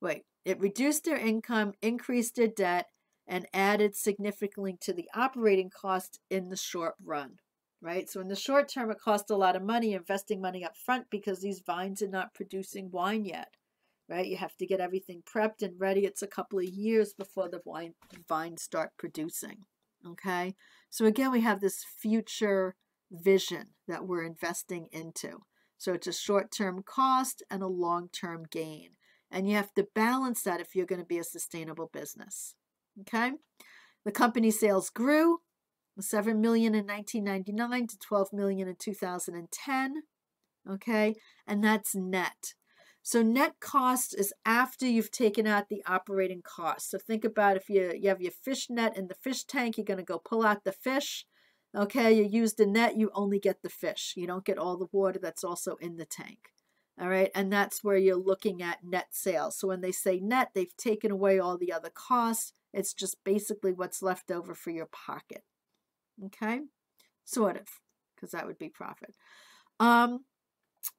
wait, it reduced their income, increased their debt, and added significantly to the operating cost in the short run. Right? So in the short term, it cost a lot of money investing money up front because these vines are not producing wine yet right? You have to get everything prepped and ready. It's a couple of years before the wine vines start producing. Okay, so again, we have this future vision that we're investing into. So it's a short-term cost and a long-term gain. And you have to balance that if you're going to be a sustainable business. Okay, the company sales grew 7 million in 1999 to 12 million in 2010. Okay, and that's net. So net cost is after you've taken out the operating cost. So think about if you, you have your fish net in the fish tank, you're going to go pull out the fish. Okay, you use the net, you only get the fish. You don't get all the water that's also in the tank. All right, and that's where you're looking at net sales. So when they say net, they've taken away all the other costs. It's just basically what's left over for your pocket. Okay, sort of, because that would be profit. Um,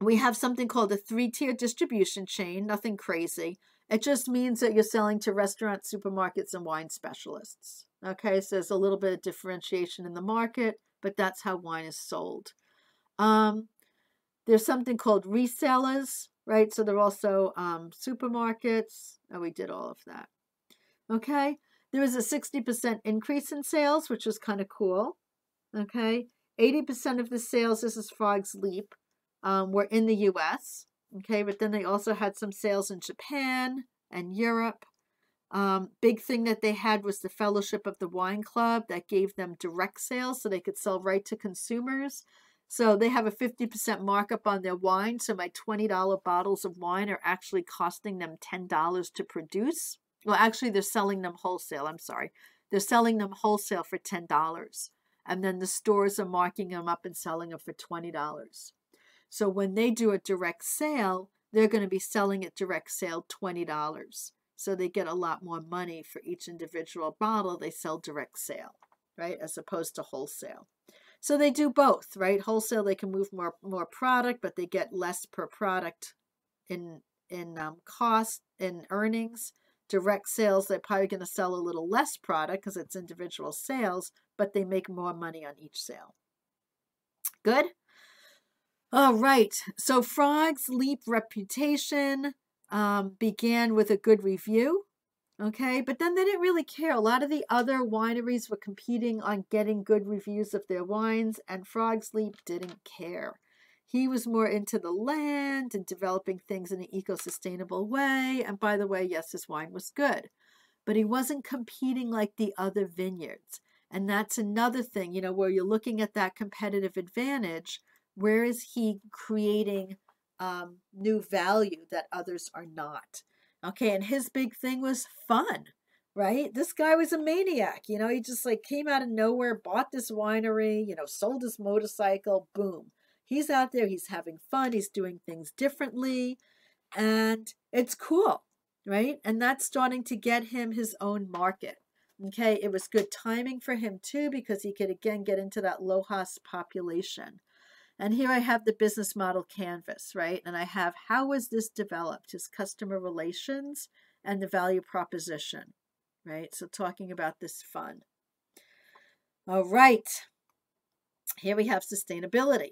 we have something called a three tier distribution chain, nothing crazy. It just means that you're selling to restaurants, supermarkets, and wine specialists. Okay, so there's a little bit of differentiation in the market, but that's how wine is sold. Um, there's something called resellers, right? So they're also um, supermarkets. Oh, we did all of that. Okay, there was a 60% increase in sales, which was kind of cool. Okay, 80% of the sales, this is Frog's Leap, um, were in the US. Okay, but then they also had some sales in Japan and Europe. Um, big thing that they had was the Fellowship of the Wine Club that gave them direct sales so they could sell right to consumers. So they have a 50% markup on their wine. So my $20 bottles of wine are actually costing them $10 to produce. Well, actually, they're selling them wholesale. I'm sorry. They're selling them wholesale for $10. And then the stores are marking them up and selling them for $20. So when they do a direct sale, they're going to be selling at direct sale $20. So they get a lot more money for each individual bottle they sell direct sale, right? As opposed to wholesale. So they do both, right? Wholesale they can move more more product, but they get less per product in in um, cost in earnings direct sales, they're probably going to sell a little less product because it's individual sales, but they make more money on each sale. Good? All right. So Frog's Leap reputation um, began with a good review. Okay, but then they didn't really care. A lot of the other wineries were competing on getting good reviews of their wines, and Frog's Leap didn't care. He was more into the land and developing things in an eco-sustainable way. And by the way, yes, his wine was good, but he wasn't competing like the other vineyards. And that's another thing, you know, where you're looking at that competitive advantage. Where is he creating um, new value that others are not? Okay, and his big thing was fun, right? This guy was a maniac. You know, he just like came out of nowhere, bought this winery, you know, sold his motorcycle, boom He's out there, he's having fun, he's doing things differently, and it's cool, right? And that's starting to get him his own market. Okay, it was good timing for him too because he could again get into that LOHAS population. And here I have the business model canvas, right? And I have how was this developed? His customer relations and the value proposition, right? So talking about this fun. All right. Here we have sustainability.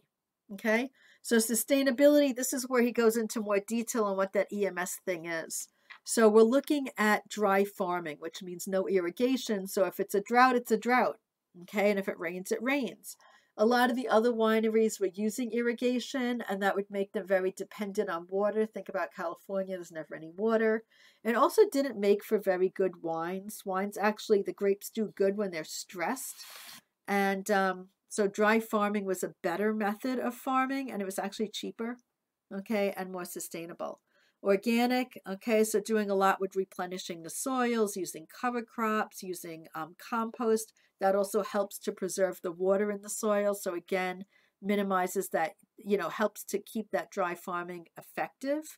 Okay, so sustainability, this is where he goes into more detail on what that EMS thing is. So we're looking at dry farming, which means no irrigation. So if it's a drought, it's a drought. Okay, and if it rains, it rains. A lot of the other wineries were using irrigation, and that would make them very dependent on water. Think about California, there's never any water. And also didn't make for very good wines. Wines actually, the grapes do good when they're stressed. And um, so dry farming was a better method of farming and it was actually cheaper, okay, and more sustainable. Organic, okay, so doing a lot with replenishing the soils, using cover crops, using um, compost. That also helps to preserve the water in the soil. So again, minimizes that, you know, helps to keep that dry farming effective.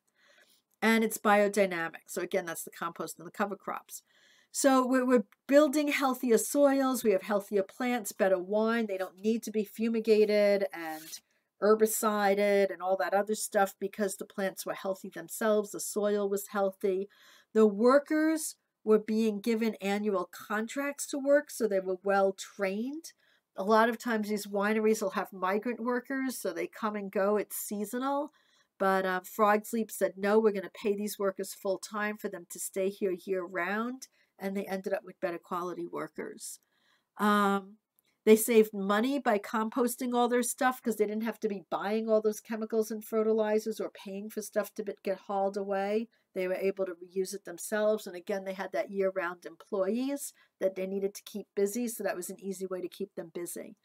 And it's biodynamic. So again, that's the compost and the cover crops. So we're, building healthier soils. We have healthier plants, better wine. They don't need to be fumigated and herbicided and all that other stuff because the plants were healthy themselves. The soil was healthy. The workers were being given annual contracts to work, so they were well trained. A lot of times, these wineries will have migrant workers, so they come and go. It's seasonal. But uh, Frog's Leap said, no, we're going to pay these workers full time for them to stay here year round and they ended up with better quality workers. Um, they saved money by composting all their stuff because they didn't have to be buying all those chemicals and fertilizers or paying for stuff to get hauled away. They were able to reuse it themselves. And again, they had that year round employees that they needed to keep busy. So that was an easy way to keep them busy.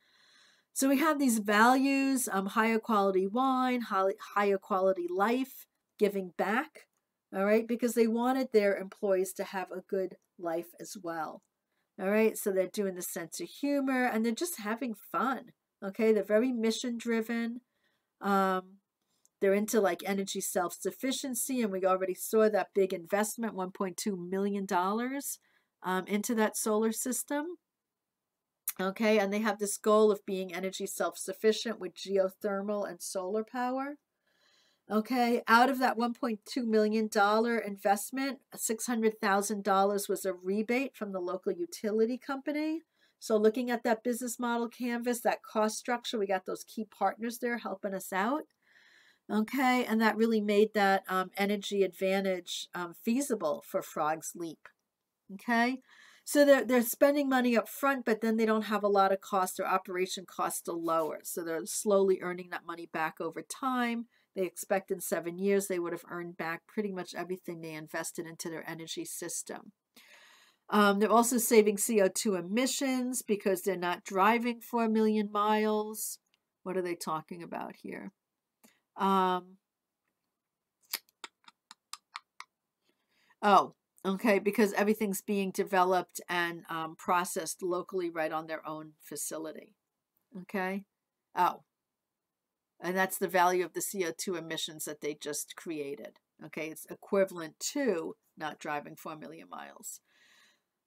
So we have these values um, higher quality wine, high, higher quality life, giving back all right, because they wanted their employees to have a good life as well. All right, so they're doing the sense of humor and they're just having fun. Okay, they're very mission driven. Um, they're into like energy self sufficiency, and we already saw that big investment $1.2 million um, into that solar system. Okay, and they have this goal of being energy self sufficient with geothermal and solar power. Okay, out of that $1.2 million investment, $600,000 was a rebate from the local utility company. So, looking at that business model canvas, that cost structure, we got those key partners there helping us out. Okay, and that really made that um, energy advantage um, feasible for Frog's Leap. Okay, so they're, they're spending money up front, but then they don't have a lot of cost. Their operation costs are lower. So they're slowly earning that money back over time. They expect in seven years they would have earned back pretty much everything they invested into their energy system. Um, they're also saving CO2 emissions because they're not driving for a million miles. What are they talking about here? Um, oh, okay, because everything's being developed and um, processed locally right on their own facility. Okay. Oh, and that's the value of the CO2 emissions that they just created. Okay, it's equivalent to not driving 4 million miles.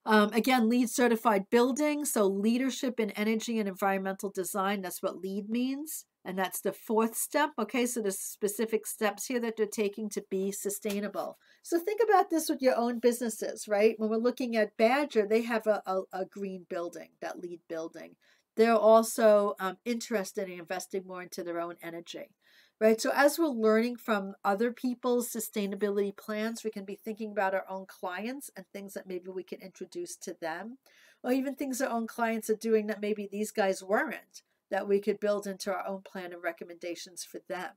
Um, again, LEED certified building. So, leadership in energy and environmental design, that's what LEED means. And that's the fourth step. Okay, so there's specific steps here that they're taking to be sustainable. So, think about this with your own businesses, right? When we're looking at Badger, they have a, a, a green building, that LEED building they're also um, interested in investing more into their own energy right so as we're learning from other people's sustainability plans we can be thinking about our own clients and things that maybe we can introduce to them or even things our own clients are doing that maybe these guys weren't that we could build into our own plan and recommendations for them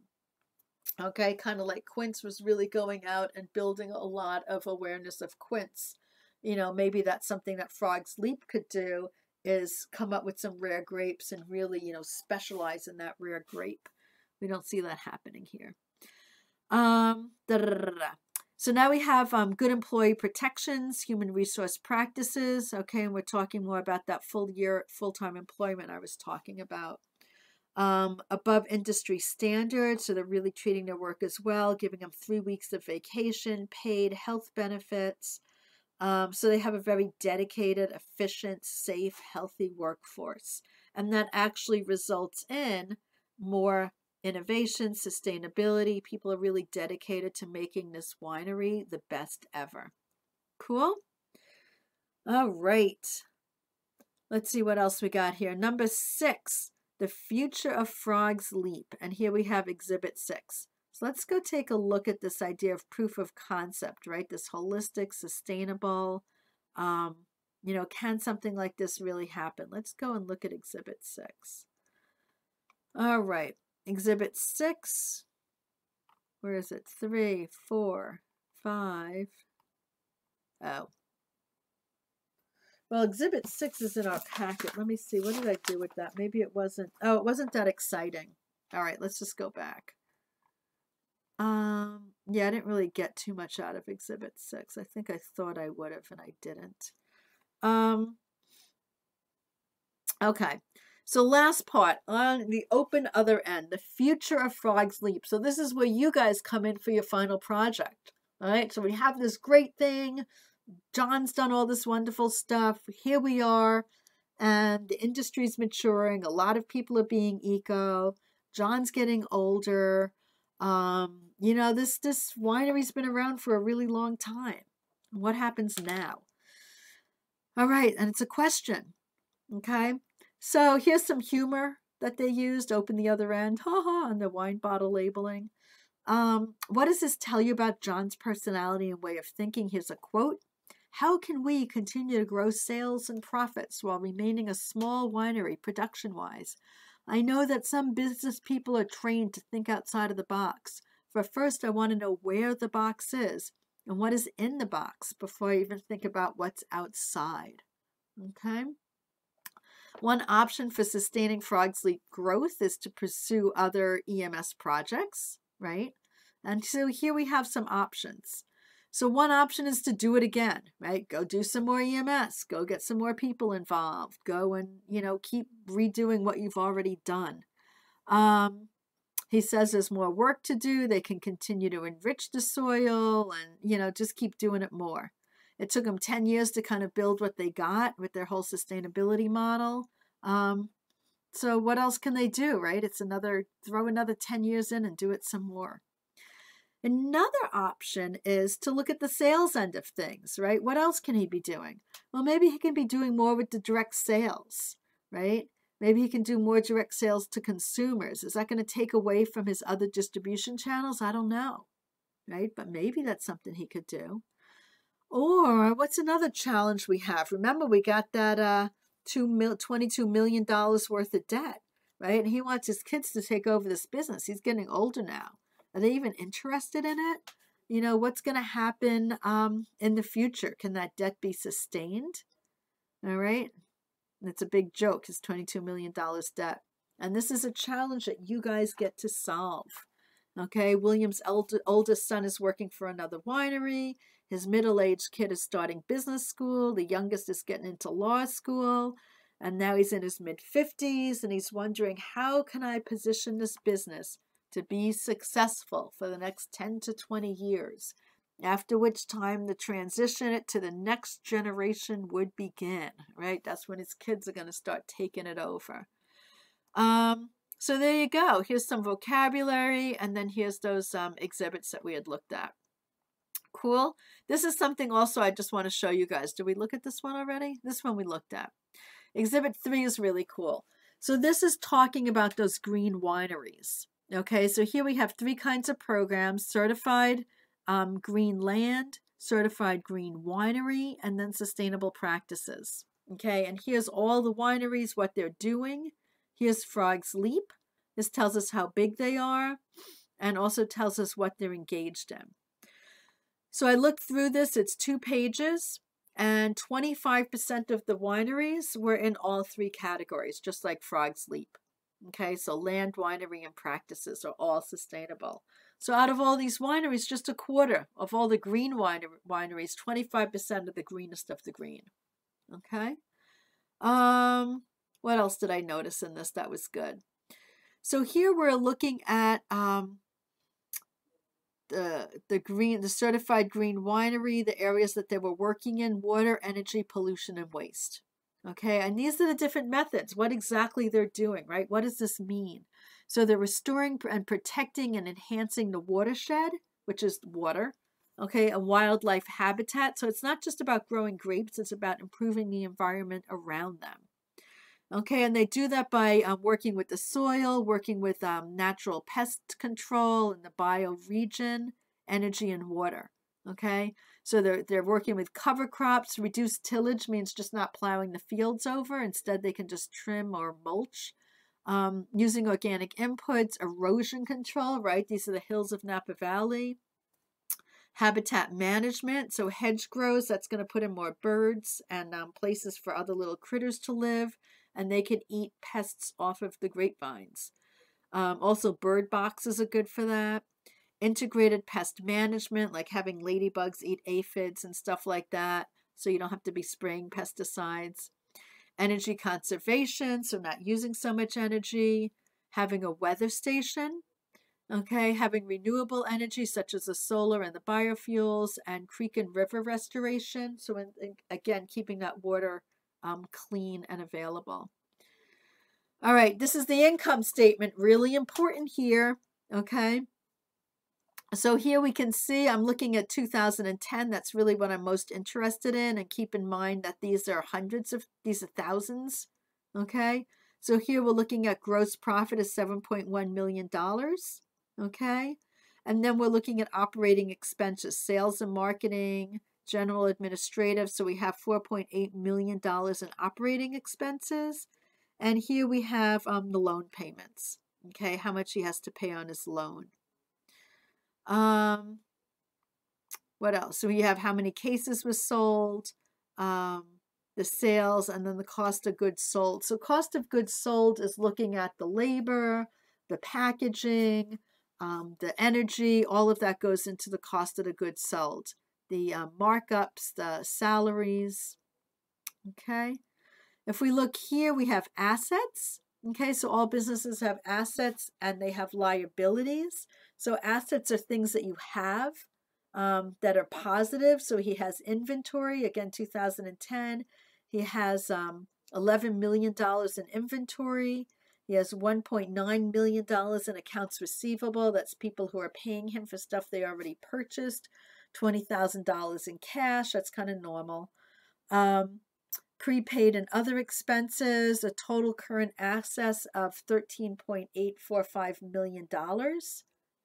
okay kind of like quince was really going out and building a lot of awareness of quince you know maybe that's something that frogs leap could do is come up with some rare grapes and really, you know, specialize in that rare grape. We don't see that happening here. Um, so now we have um, good employee protections, human resource practices. Okay, and we're talking more about that full year, full time employment I was talking about. Um, above industry standards, so they're really treating their workers well, giving them three weeks of vacation, paid health benefits, um, so they have a very dedicated, efficient, safe, healthy workforce. And that actually results in more innovation, sustainability. People are really dedicated to making this winery the best ever. Cool? All right. Let's see what else we got here. Number six, the future of frogs leap. And here we have exhibit six. So let's go take a look at this idea of proof of concept, right? This holistic, sustainable, um, you know, can something like this really happen? Let's go and look at Exhibit 6. All right, Exhibit 6, where is it? Three, four, five. Oh. Well, Exhibit 6 is in our packet. Let me see. What did I do with that? Maybe it wasn't. Oh, it wasn't that exciting. All right, let's just go back. Um, yeah, I didn't really get too much out of Exhibit 6. I think I thought I would have, and I didn't. Um, okay. So last part on the open other end, the future of Frog's Leap. So this is where you guys come in for your final project. All right. So we have this great thing. John's done all this wonderful stuff. Here we are, and the industry's maturing. A lot of people are being eco. John's getting older. Um, you know, this this winery's been around for a really long time. What happens now? All right, and it's a question. Okay, so here's some humor that they used. Open the other end, ha ha, on the wine bottle labeling. Um, what does this tell you about John's personality and way of thinking? Here's a quote. How can we continue to grow sales and profits while remaining a small winery production wise? I know that some business people are trained to think outside of the box. But first, I want to know where the box is and what is in the box before I even think about what's outside. Okay? One option for sustaining Frog's Leap growth is to pursue other EMS projects, right? And so here we have some options. So one option is to do it again, right? Go do some more EMS, go get some more people involved, go and, you know, keep redoing what you've already done. Um, he says there's more work to do. They can continue to enrich the soil and, you know, just keep doing it more. It took them 10 years to kind of build what they got with their whole sustainability model. Um, so what else can they do, right? It's another, throw another 10 years in and do it some more. Another option is to look at the sales end of things, right? What else can he be doing? Well, maybe he can be doing more with the direct sales, right? Maybe he can do more direct sales to consumers. Is that going to take away from his other distribution channels? I don't know, right? But maybe that's something he could do. Or what's another challenge we have? Remember, we got that uh, two mil, $22 million worth of debt, right? And he wants his kids to take over this business. He's getting older now. Are they even interested in it? You know, what's going to happen um, in the future? Can that debt be sustained? All right. it's a big joke, his $22 million debt. And this is a challenge that you guys get to solve. Okay, William's elder, oldest son is working for another winery. His middle aged kid is starting business school. The youngest is getting into law school. And now he's in his mid 50s and he's wondering how can I position this business to be successful for the next 10 to 20 years, after which time the transition to the next generation would begin, right? That's when his kids are going to start taking it over. Um, so there you go. Here's some vocabulary, and then here's those um, exhibits that we had looked at. Cool. This is something also I just want to show you guys. Did we look at this one already? This one we looked at. Exhibit 3 is really cool. So this is talking about those green wineries. Okay, so here we have three kinds of programs, certified um, green land, certified green winery, and then sustainable practices. Okay, and here's all the wineries, what they're doing. Here's Frog's Leap. This tells us how big they are and also tells us what they're engaged in. So I looked through this, it's two pages, and 25% of the wineries were in all three categories, just like Frog's Leap. Okay, so land, winery, and practices are all sustainable. So out of all these wineries, just a quarter of all the green wineries, 25% of the greenest of the green. Okay. Um, what else did I notice in this that was good? So here we're looking at um, the the green, the certified green winery, the areas that they were working in, water, energy, pollution, and waste. Okay, and these are the different methods, what exactly they're doing, right? What does this mean? So they're restoring and protecting and enhancing the watershed, which is water, okay, a wildlife habitat. So it's not just about growing grapes, it's about improving the environment around them. Okay, and they do that by um, working with the soil, working with um, natural pest control in the bioregion, energy, and water. Okay, so they're, they're working with cover crops. Reduced tillage means just not plowing the fields over. Instead, they can just trim or mulch. Um, using organic inputs, erosion control, right? These are the hills of Napa Valley. Habitat management, so hedgerows, that's going to put in more birds and um, places for other little critters to live, and they can eat pests off of the grapevines. Um, also, bird boxes are good for that integrated pest management, like having ladybugs eat aphids and stuff like that, so you don't have to be spraying pesticides. Energy conservation, so not using so much energy. Having a weather station, okay, having renewable energy such as the solar and the biofuels, and creek and river restoration. So, in, in, again, keeping that water um, clean and available. All right, this is the income statement, really important here, okay? So here we can see I'm looking at 2010. That's really what I'm most interested in. And keep in mind that these are hundreds of, these are thousands. Okay. So here we're looking at gross profit is $7.1 million. Okay. And then we're looking at operating expenses, sales and marketing, general administrative. So we have $4.8 million in operating expenses. And here we have um, the loan payments. Okay. How much he has to pay on his loan. Um, what else? So we have how many cases was sold, um, the sales, and then the cost of goods sold. So cost of goods sold is looking at the labor, the packaging, um, the energy, all of that goes into the cost of the goods sold. The uh, markups, the salaries. Okay. If we look here, we have assets. Okay, so all businesses have assets and they have liabilities. So assets are things that you have um, that are positive. So he has inventory, again, 2010. He has um, $11 million in inventory. He has $1.9 million in accounts receivable. That's people who are paying him for stuff they already purchased. $20,000 in cash. That's kind of normal. Um, prepaid and other expenses, a total current assets of $13.845 million.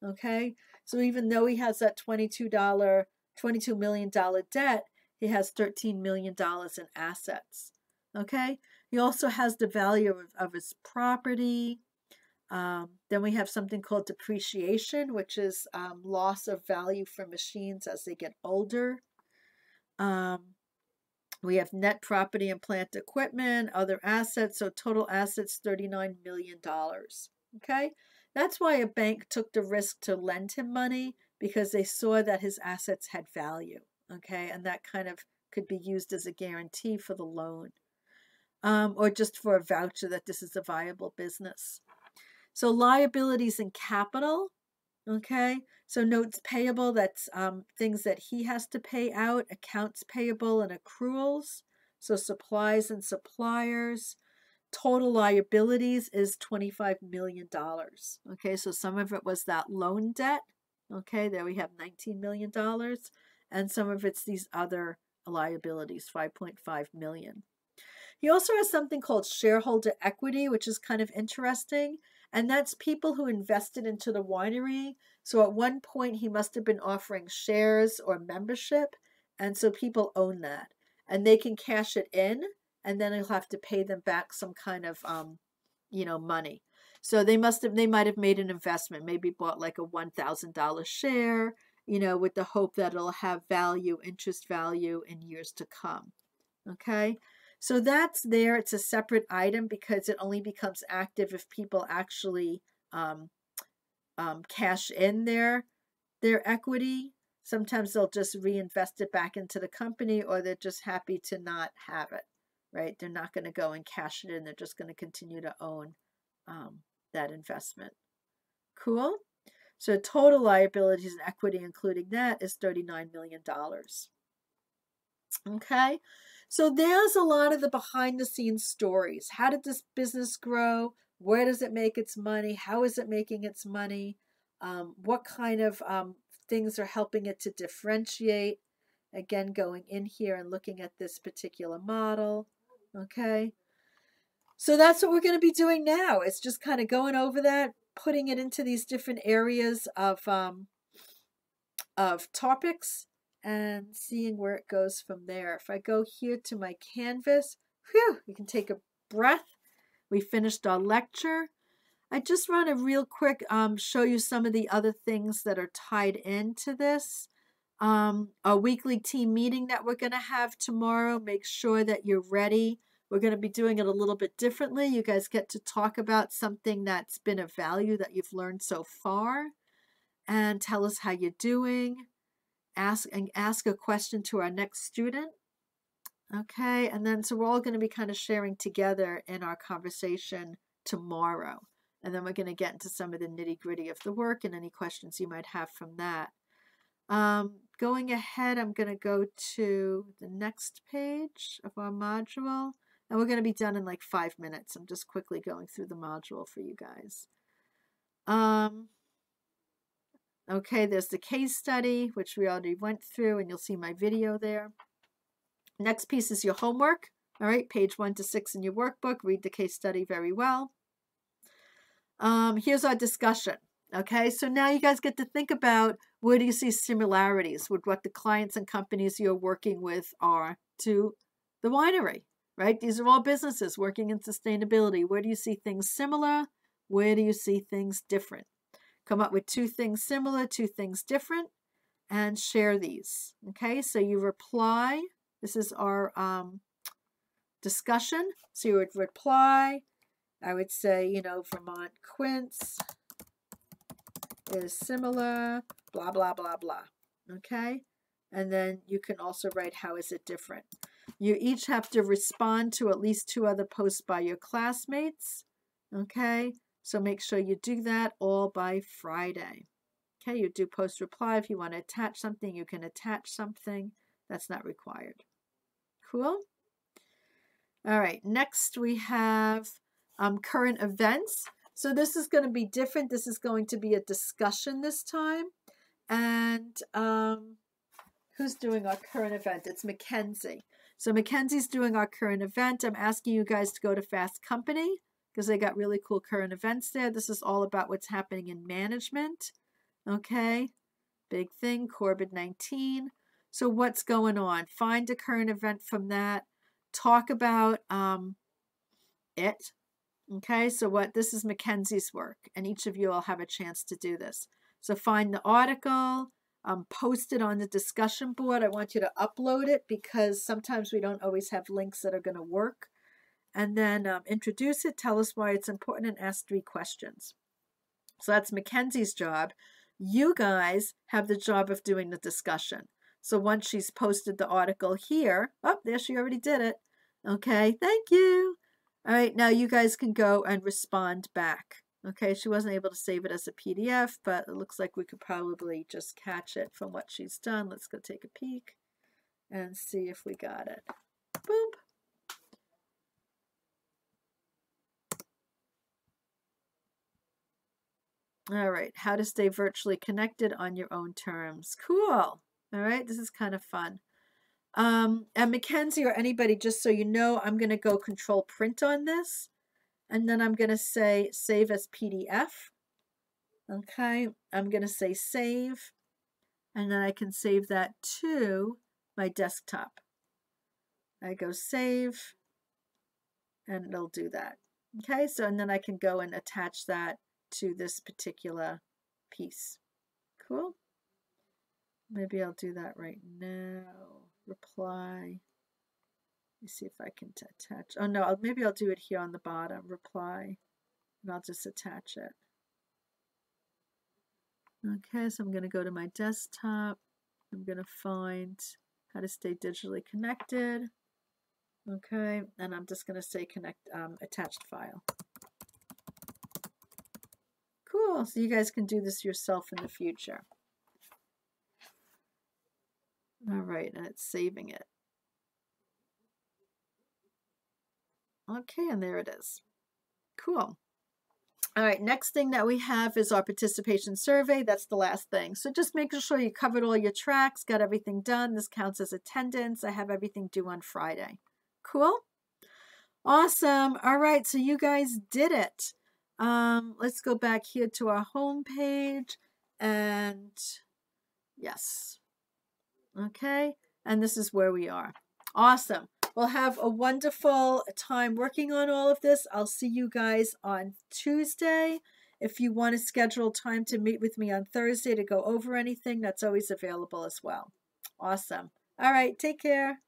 Okay, so even though he has that $22, $22 million debt, he has $13 million in assets. Okay, he also has the value of, of his property. Um, then we have something called depreciation, which is um, loss of value for machines as they get older. Um, we have net property and plant equipment, other assets, so total assets $39 million. Okay, that's why a bank took the risk to lend him money because they saw that his assets had value. Okay, and that kind of could be used as a guarantee for the loan um, or just for a voucher that this is a viable business. So liabilities and capital, okay? So notes payable, that's um, things that he has to pay out, accounts payable and accruals. So supplies and suppliers. Total liabilities is $25 million. Okay, so some of it was that loan debt. Okay, there we have $19 million. And some of it's these other liabilities, 5.5 million. He also has something called shareholder equity, which is kind of interesting. And that's people who invested into the winery. So at one point, he must have been offering shares or membership. And so people own that. And they can cash it in, and then he'll have to pay them back some kind of, um, you know, money. So they must have, they might have made an investment, maybe bought like a $1,000 share, you know, with the hope that it'll have value, interest value in years to come. Okay. So that's there. It's a separate item because it only becomes active if people actually um, um, cash in their their equity. Sometimes they'll just reinvest it back into the company, or they're just happy to not have it. Right? They're not going to go and cash it in. They're just going to continue to own um, that investment. Cool. So total liabilities and equity, including that, is $39 million. Okay. So there's a lot of the behind the scenes stories. How did this business grow? Where does it make its money? How is it making its money? Um, what kind of um, things are helping it to differentiate? Again, going in here and looking at this particular model. Okay. So that's what we're going to be doing now. It's just kind of going over that, putting it into these different areas of um, of topics and seeing where it goes from there. If I go here to my canvas, whew, you can take a breath. We finished our lecture. I just want to real quick um, show you some of the other things that are tied into this. Um, a weekly team meeting that we're going to have tomorrow. Make sure that you're ready. We're going to be doing it a little bit differently. You guys get to talk about something that's been of value that you've learned so far and tell us how you're doing ask and ask a question to our next student. Okay, and then so we're all going to be kind of sharing together in our conversation tomorrow. And then we're going to get into some of the nitty gritty of the work and any questions you might have from that. Um, going ahead, I'm going to go to the next page of our module. And we're going to be done in like five minutes. I'm just quickly going through the module for you guys. Um, Okay, there's the case study, which we already went through, and you'll see my video there. Next piece is your homework. All right, page one to six in your workbook. Read the case study very well. Um, here's our discussion. Okay, so now you guys get to think about where do you see similarities with what the clients and companies you're working with are to the winery, right? These are all businesses working in sustainability. Where do you see things similar? Where do you see things different? Come up with two things similar, two things different, and share these. Okay, so you reply. This is our um, discussion. So you would reply. I would say, you know, Vermont quince is similar, blah, blah, blah, blah. Okay? And then you can also write how is it different. You each have to respond to at least two other posts by your classmates. Okay? So make sure you do that all by Friday. Okay, you do post reply. If you want to attach something, you can attach something. That's not required. Cool? All right, next we have um, current events. So this is going to be different. This is going to be a discussion this time. And um, who's doing our current event? It's Mackenzie. So Mackenzie's doing our current event. I'm asking you guys to go to Fast Company because they got really cool current events there. This is all about what's happening in management. Okay, big thing, COVID-19. So what's going on? Find a current event from that. Talk about um, it. Okay, so what this is Mackenzie's work, and each of you will have a chance to do this. So find the article, um, post it on the discussion board. I want you to upload it because sometimes we don't always have links that are going to work. And then um, introduce it, tell us why it's important, and ask three questions. So that's Mackenzie's job. You guys have the job of doing the discussion. So once she's posted the article here, oh, there she already did it. Okay, thank you. All right, now you guys can go and respond back. Okay, she wasn't able to save it as a PDF, but it looks like we could probably just catch it from what she's done. Let's go take a peek and see if we got it. Boom. All right, how to stay virtually connected on your own terms. Cool. All right, this is kind of fun. Um, and Mackenzie or anybody, just so you know, I'm going to go control print on this. And then I'm going to say save as PDF. Okay, I'm going to say save. And then I can save that to my desktop. I go save, and it'll do that. Okay, so and then I can go and attach that to this particular piece. Cool. Maybe I'll do that right now. Reply. Let me see if I can attach. Oh no, maybe I'll do it here on the bottom. Reply. And I'll just attach it. Okay, so I'm going to go to my desktop. I'm going to find how to stay digitally connected. Okay, and I'm just going to say connect um, attached file. Cool. So you guys can do this yourself in the future. All right, and it's saving it. Okay, and there it is. Cool. All right, next thing that we have is our participation survey. That's the last thing. So just making sure you covered all your tracks, got everything done. This counts as attendance. I have everything due on Friday. Cool? Awesome. All right, so you guys did it. Um, let's go back here to our home page and yes. Okay, and this is where we are. Awesome. We'll have a wonderful time working on all of this. I'll see you guys on Tuesday. If you want to schedule time to meet with me on Thursday to go over anything, that's always available as well. Awesome. All right, take care.